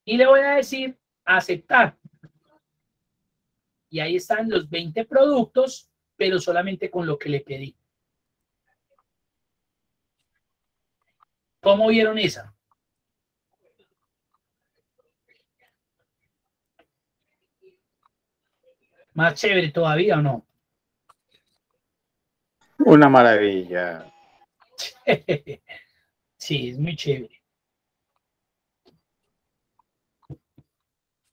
Y le voy a decir aceptar. Y ahí están los 20 productos, pero solamente con lo que le pedí. ¿Cómo vieron esa? Más chévere todavía o no? Una maravilla. sí, es muy chévere.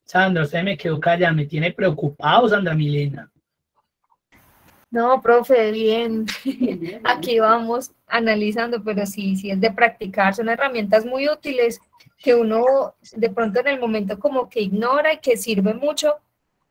Sandra, usted me quedó callada, me tiene preocupado, Sandra Milena. No, profe, bien. Aquí vamos analizando, pero sí, sí es de practicar. Son herramientas muy útiles que uno de pronto en el momento como que ignora y que sirve mucho.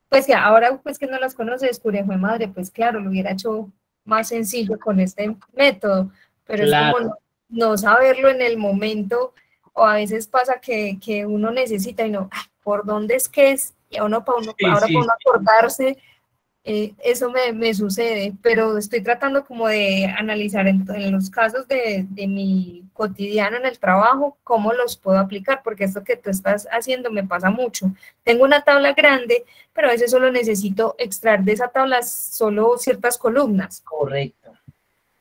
Pues ya, ahora pues que no las conoce, descubre, fue madre, pues claro, lo hubiera hecho más sencillo con este método, pero es como no, saberlo en el momento, o a veces pasa que, que uno necesita y no, ¿por dónde es que es? Y a uno para uno, ahora para uno acordarse, eh, eso me, me, sucede, pero estoy tratando como de analizar en, los casos de, de, mi cotidiano en el trabajo, cómo los puedo aplicar, porque esto que tú estás haciendo me pasa mucho. Tengo una tabla grande, pero a veces solo necesito extraer de esa tabla solo ciertas columnas. Correcto.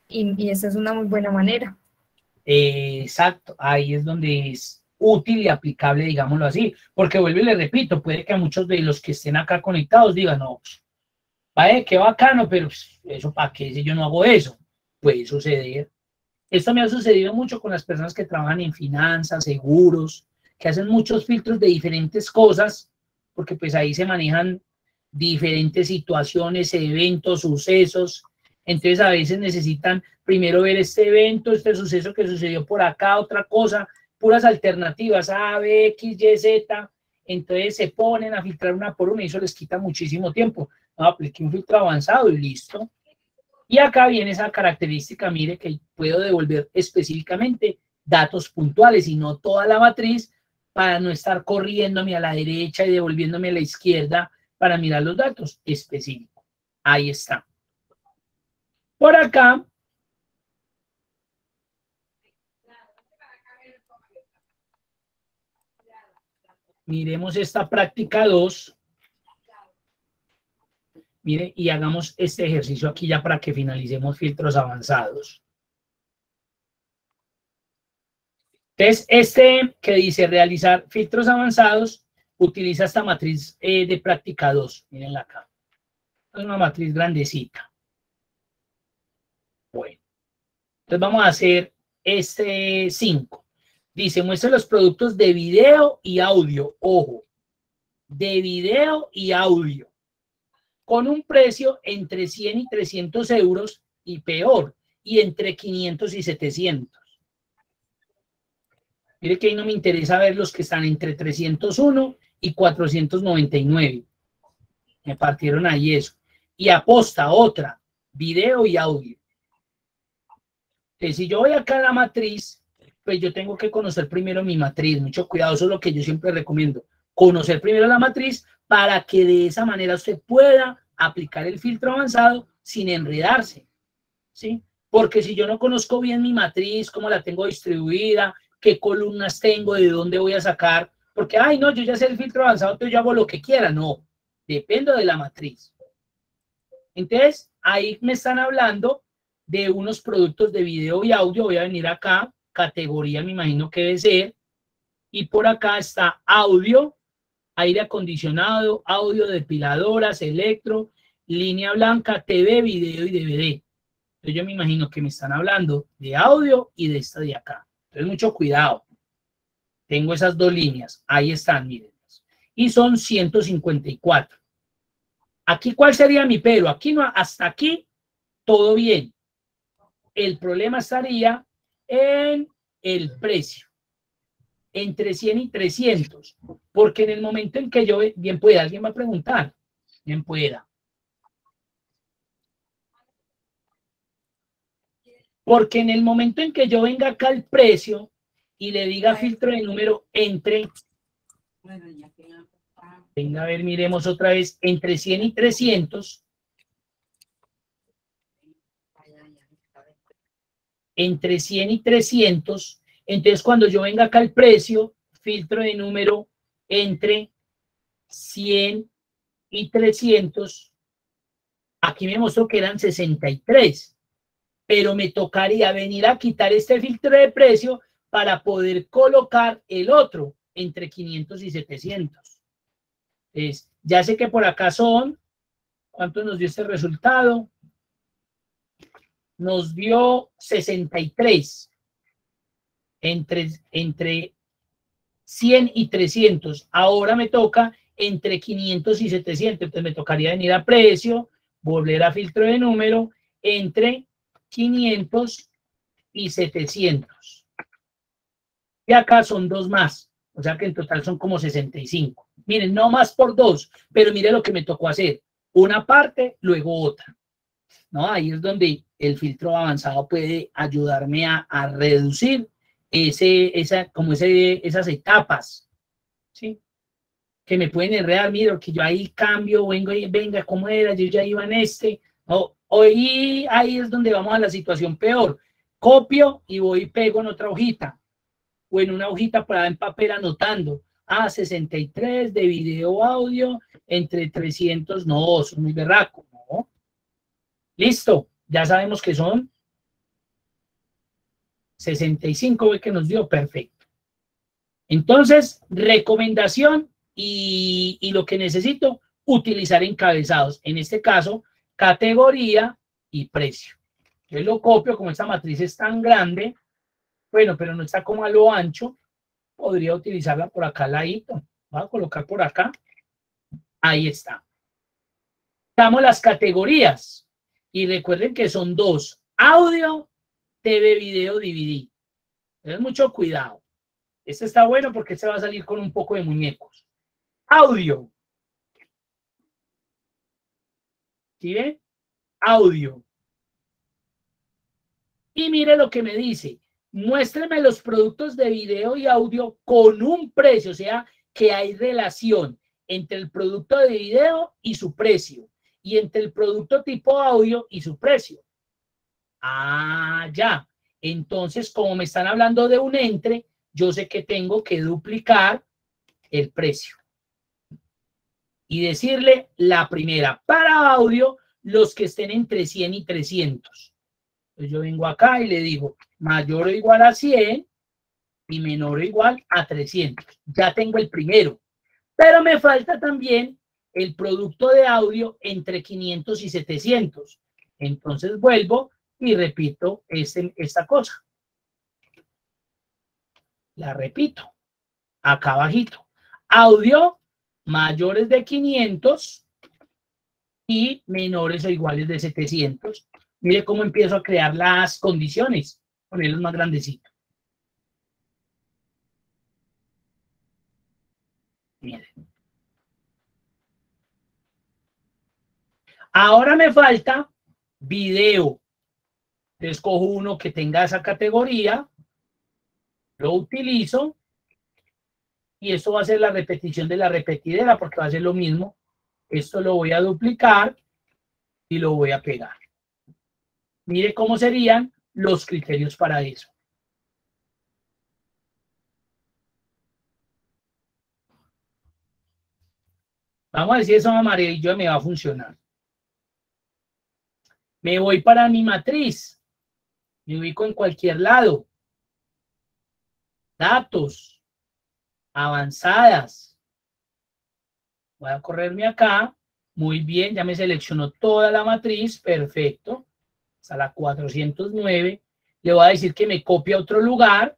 Y, y esa es una muy buena manera. Eh, exacto, ahí es donde es útil y aplicable, digámoslo así, porque vuelvo y le repito, puede que muchos de los que estén acá conectados digan, no, vaya, qué bacano, pero pues, eso para qué si yo no hago eso, puede suceder. Esto me ha sucedido mucho con las personas que trabajan en finanzas, seguros, que hacen muchos filtros de diferentes cosas, porque pues ahí se manejan diferentes situaciones, eventos, sucesos. Entonces a veces necesitan primero ver este evento, este suceso que sucedió por acá, otra cosa, puras alternativas, A, B, X, Y, Z. Entonces se ponen a filtrar una por una y eso les quita muchísimo tiempo. No, apliqué un filtro avanzado y listo. Y acá viene esa característica, mire, que puedo devolver específicamente datos puntuales y no toda la matriz para no estar corriéndome a la derecha y devolviéndome a la izquierda para mirar los datos específicos. Ahí está. Por acá miremos esta práctica 2. Mire, y hagamos este ejercicio aquí ya para que finalicemos filtros avanzados. Entonces, este que dice realizar filtros avanzados, utiliza esta matriz eh, de práctica 2. Mirenla acá. Es una matriz grandecita. Bueno. Entonces vamos a hacer este 5. Dice, muestra los productos de video y audio. Ojo, de video y audio. Con un precio entre 100 y 300 euros y peor, y entre 500 y 700. Mire que ahí no me interesa ver los que están entre 301 y 499. Me partieron ahí eso. Y aposta otra, video y audio. Entonces, si yo voy acá a la matriz, pues yo tengo que conocer primero mi matriz. Mucho cuidado, eso es lo que yo siempre recomiendo. Conocer primero la matriz para que de esa manera usted pueda aplicar el filtro avanzado sin enredarse. ¿Sí? Porque si yo no conozco bien mi matriz, cómo la tengo distribuida, qué columnas tengo, de dónde voy a sacar, porque, ay, no, yo ya sé el filtro avanzado, entonces yo hago lo que quiera. No, depende de la matriz. Entonces, ahí me están hablando de unos productos de video y audio. Voy a venir acá categoría me imagino que debe ser. Y por acá está audio, aire acondicionado, audio, depiladoras, electro, línea blanca, TV, video y DVD. Entonces yo me imagino que me están hablando de audio y de esta de acá. Entonces mucho cuidado. Tengo esas dos líneas. Ahí están, miren. Y son 154. Aquí, ¿cuál sería mi pero? Aquí no, hasta aquí, todo bien. El problema estaría en el precio. entre 100 y 300, porque en el momento en que yo, bien pueda, alguien va a preguntar, bien pueda. Porque en el momento en que yo venga acá al precio y le diga filtro de número entre, venga a ver, miremos otra vez, entre 100 y 300, entre 100 y 300, entonces cuando yo venga acá al precio, filtro de número entre 100 y 300, aquí me mostró que eran 63, pero me tocaría venir a quitar este filtro de precio para poder colocar el otro entre 500 y 700. Entonces, ya sé que por acá son, ¿cuánto nos dio este resultado? Nos dio 63 entre, entre 100 y 300. Ahora me toca entre 500 y 700. Entonces me tocaría venir a precio, volver a filtro de número entre 500 y 700. Y acá son dos más. O sea que en total son como 65. Miren, no más por dos, pero mire lo que me tocó hacer. Una parte, luego otra. ¿no? Ahí es donde el filtro avanzado puede ayudarme a, reducir ese, esa, como ese, esas etapas, ¿sí? Que me pueden enredar, mira, que yo ahí cambio, vengo y venga, ¿cómo era? Yo ya iba en este. No, hoy ahí es donde vamos a la situación peor. Copio y voy y pego en otra hojita o en una hojita para en papel anotando. Ah, 63 de video audio entre 300. No, son muy berraco. No, Listo, ya sabemos que son 65 que nos dio, perfecto. Entonces, recomendación y, y, lo que necesito, utilizar encabezados. En este caso, categoría y precio. Yo lo copio, como esta matriz es tan grande, bueno, pero no está como a lo ancho, podría utilizarla por acá al ladito. Voy a colocar por acá. Ahí está. Damos las categorías. Y recuerden que son dos, audio, TV, video, DVD. Tengan mucho cuidado. Este está bueno porque se este va a salir con un poco de muñecos. Audio. ¿Sí ven? Audio. Y mire lo que me dice. Muéstreme los productos de video y audio con un precio, o sea, que hay relación entre el producto de video y su precio y entre el producto tipo audio y su precio. Ah, ya. Entonces, como me están hablando de un entre, yo sé que tengo que duplicar el precio. Y decirle la primera, para audio, los que estén entre 100 y 300. Entonces yo vengo acá y le digo mayor o igual a 100 y menor o igual a 300. Ya tengo el primero. Pero me falta también el producto de audio entre 500 y 700. Entonces vuelvo y repito este, esta cosa. La repito. Acá abajito. Audio mayores de 500 y menores o iguales de 700. Mire cómo empiezo a crear las condiciones. Ponerlos más grandecitos. Miren. Ahora me falta video. Escojo uno que tenga esa categoría, lo utilizo y esto va a ser la repetición de la repetidera porque va a ser lo mismo. Esto lo voy a duplicar y lo voy a pegar. Mire cómo serían los criterios para eso. Vamos a decir eso amarillo me va a funcionar. Me voy para mi matriz. Me ubico en cualquier lado. Datos. Avanzadas. Voy a correrme acá. Muy bien, ya me seleccionó toda la matriz. Perfecto. Hasta la 409. Le voy a decir que me copie a otro lugar.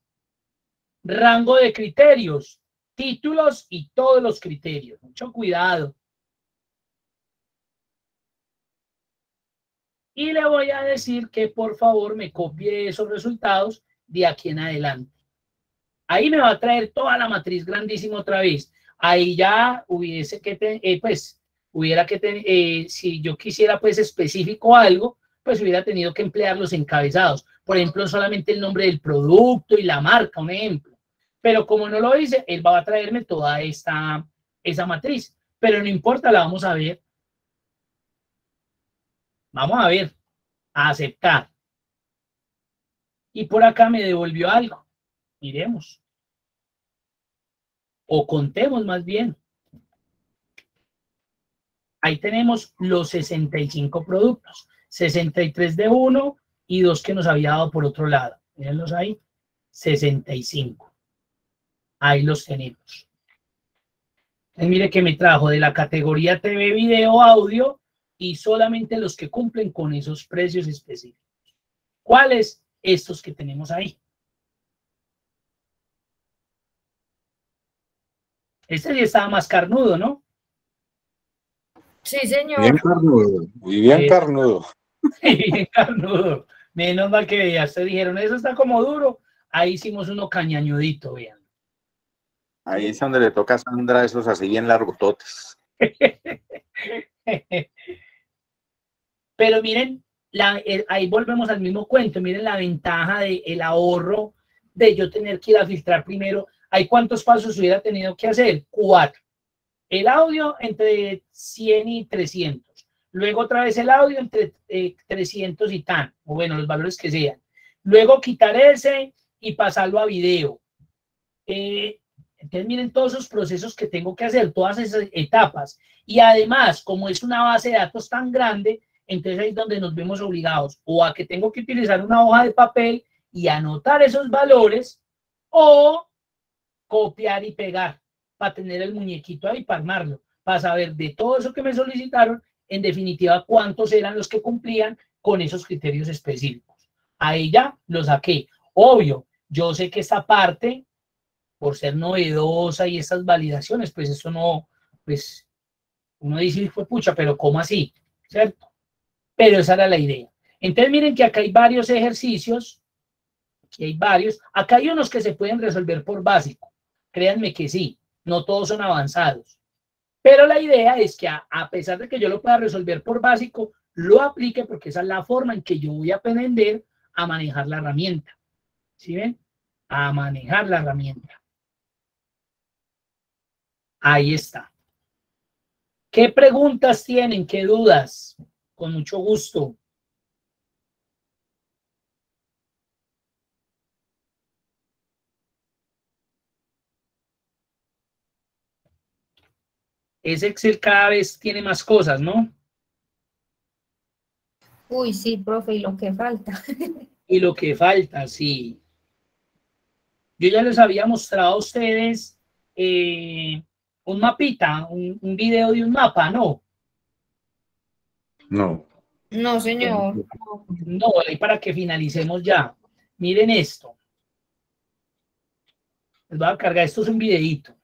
Rango de criterios. Títulos y todos los criterios. Mucho cuidado. Y le voy a decir que por favor me copie esos resultados de aquí en adelante. Ahí me va a traer toda la matriz grandísima otra vez. Ahí ya hubiese que, eh, pues, hubiera que, tener, eh, si yo quisiera, pues, específico algo, pues hubiera tenido que emplear los encabezados. Por ejemplo, solamente el nombre del producto y la marca, un ejemplo. Pero como no lo hice, él va a traerme toda esta, esa matriz. Pero no importa, la vamos a ver. Vamos a ver, a aceptar. Y por acá me devolvió algo. Miremos. O contemos más bien. Ahí tenemos los 65 productos. 63 de uno y dos que nos había dado por otro lado. Mírenlos ahí. 65. Ahí los tenemos. mire que me trajo de la categoría TV, video, audio y solamente los que cumplen con esos precios específicos. ¿Cuáles? Estos que tenemos ahí. Este sí estaba más carnudo, ¿no? Sí, señor. Bien carnudo, muy bien carnudo. bien carnudo. Menos mal que ya se dijeron, eso está como duro. Ahí hicimos uno cañañudito, vean. Ahí es donde le toca a Sandra esos así bien largototes. Pero miren, la, ahí volvemos al mismo cuento. Miren la ventaja del el ahorro de yo tener que ir a filtrar primero. ¿Hay cuántos pasos hubiera tenido que hacer? Cuatro. El audio entre 100 y 300. Luego otra vez el audio entre 300 eh, y tan, o bueno, los valores que sean. Luego quitar ese y pasarlo a video. Eh, entonces miren todos esos procesos que tengo que hacer, todas esas etapas. Y además, como es una base de datos tan grande, entonces ahí es donde nos vemos obligados o a que tengo que utilizar una hoja de papel y anotar esos valores o copiar y pegar para tener el muñequito ahí, para armarlo, para saber de todo eso que me solicitaron, en definitiva, cuántos eran los que cumplían con esos criterios específicos. Ahí ya lo saqué. Obvio, yo sé que esta parte, por ser novedosa y estas validaciones, pues eso no, pues uno dice, fue pucha, pero ¿cómo así? ¿Cierto? Pero esa era la idea. Entonces miren que acá hay varios ejercicios, aquí hay varios, acá hay unos que se pueden resolver por básico, créanme que sí, no todos son avanzados. Pero la idea es que a, pesar de que yo lo pueda resolver por básico, lo aplique porque esa es la forma en que yo voy a aprender a manejar la herramienta. ¿Sí ven? A manejar la herramienta. Ahí está. ¿Qué preguntas tienen? ¿Qué dudas? Con mucho gusto. ese Excel cada vez tiene más cosas, ¿no? Uy, sí, profe, y lo que falta. y lo que falta, sí. Yo ya les había mostrado a ustedes eh, un mapita, un, un, video de un mapa, ¿no? No. No, señor. No, ahí para que finalicemos ya. Miren esto. Les voy a cargar, esto es un videito.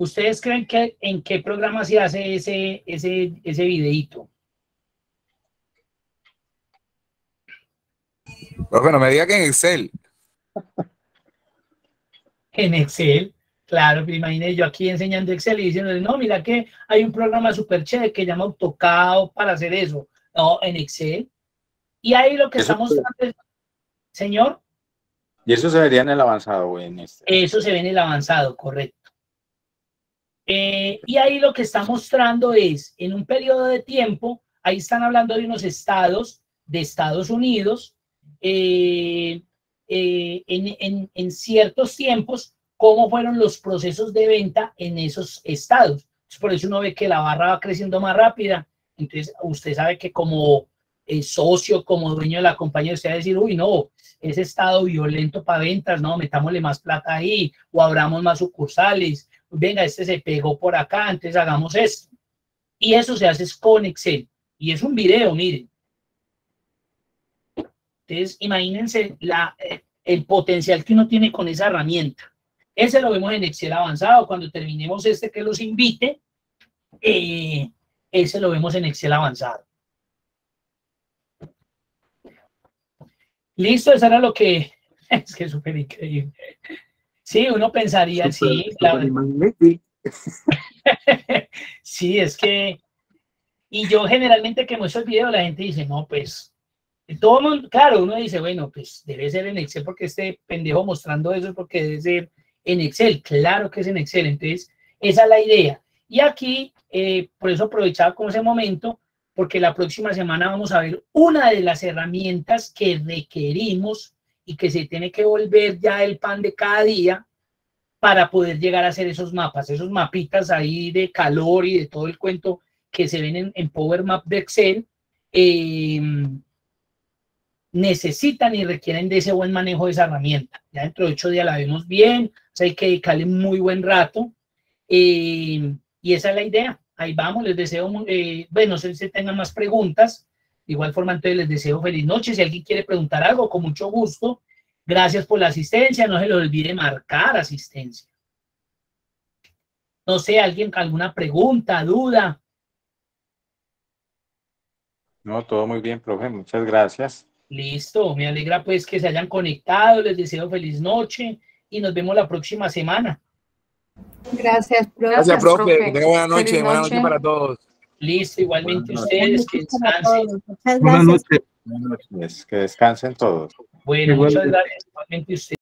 ¿Ustedes creen que en qué programa se hace ese, ese, ese videíto? Bueno, me diga que en Excel. En Excel, claro, me imaginé yo aquí enseñando Excel y diciéndole, no, mira que hay un programa súper chévere que llama AutoCAD para hacer eso. No, en Excel. Y ahí lo que estamos... Señor. Y eso se vería en el avanzado, en este. Eso se ve en el avanzado, correcto. Eh, y ahí lo que está mostrando es, en un periodo de tiempo, ahí están hablando de unos estados de Estados Unidos, eh, eh, en, ciertos tiempos, cómo fueron los procesos de venta en esos estados. por eso uno ve que la barra va creciendo más rápida. Entonces, usted sabe que como socio, como dueño de la compañía, usted va a decir, uy, no, ese estado violento para ventas, no, metámosle más plata ahí, o abramos más sucursales, venga, este se pegó por acá, entonces hagamos esto. Y eso se hace con Excel. Y es un video, miren. Entonces, imagínense la, eh, el potencial que uno tiene con esa herramienta. Ese lo vemos en Excel avanzado. Cuando terminemos este que los invite, eh, ese lo vemos en Excel avanzado. Listo, eso era lo que... Es que es súper increíble. Sí, uno pensaría, sí. sí, es que... Y yo generalmente que muestro el video, la gente dice, no, pues... Todo mundo, claro, uno dice, bueno, pues debe ser en Excel porque este pendejo mostrando eso es porque debe ser en Excel. Claro que es en Excel. Entonces, esa es la idea. Y aquí, eh, por eso aprovechaba como ese momento, porque la próxima semana vamos a ver una de las herramientas que requerimos y que se tiene que volver ya el pan de cada día para poder llegar a hacer esos mapas, esos mapitas ahí de calor y de todo el cuento que se ven en, Power Map de Excel, eh, necesitan y requieren de ese buen manejo de esa herramienta. Ya dentro de ocho días la vemos bien, o sea, hay que dedicarle muy buen rato. Eh, y esa es la idea. Ahí vamos, les deseo, eh, bueno, no sé si tengan más preguntas. De igual forma, entonces les deseo feliz noche. Si alguien quiere preguntar algo, con mucho gusto. Gracias por la asistencia. No se le olvide marcar asistencia. No sé, alguien, alguna pregunta, duda. No, todo muy bien, profe. Muchas gracias. Listo, me alegra pues que se hayan conectado, les deseo feliz noche y nos vemos la próxima semana. Gracias, profe. Gracias, profe. Que tenga buena noche, buena noche para todos. Listo, igualmente ustedes, que descansen. Buenas noches. Buenas noches, que descansen todos. Bueno, muchas gracias, igualmente ustedes.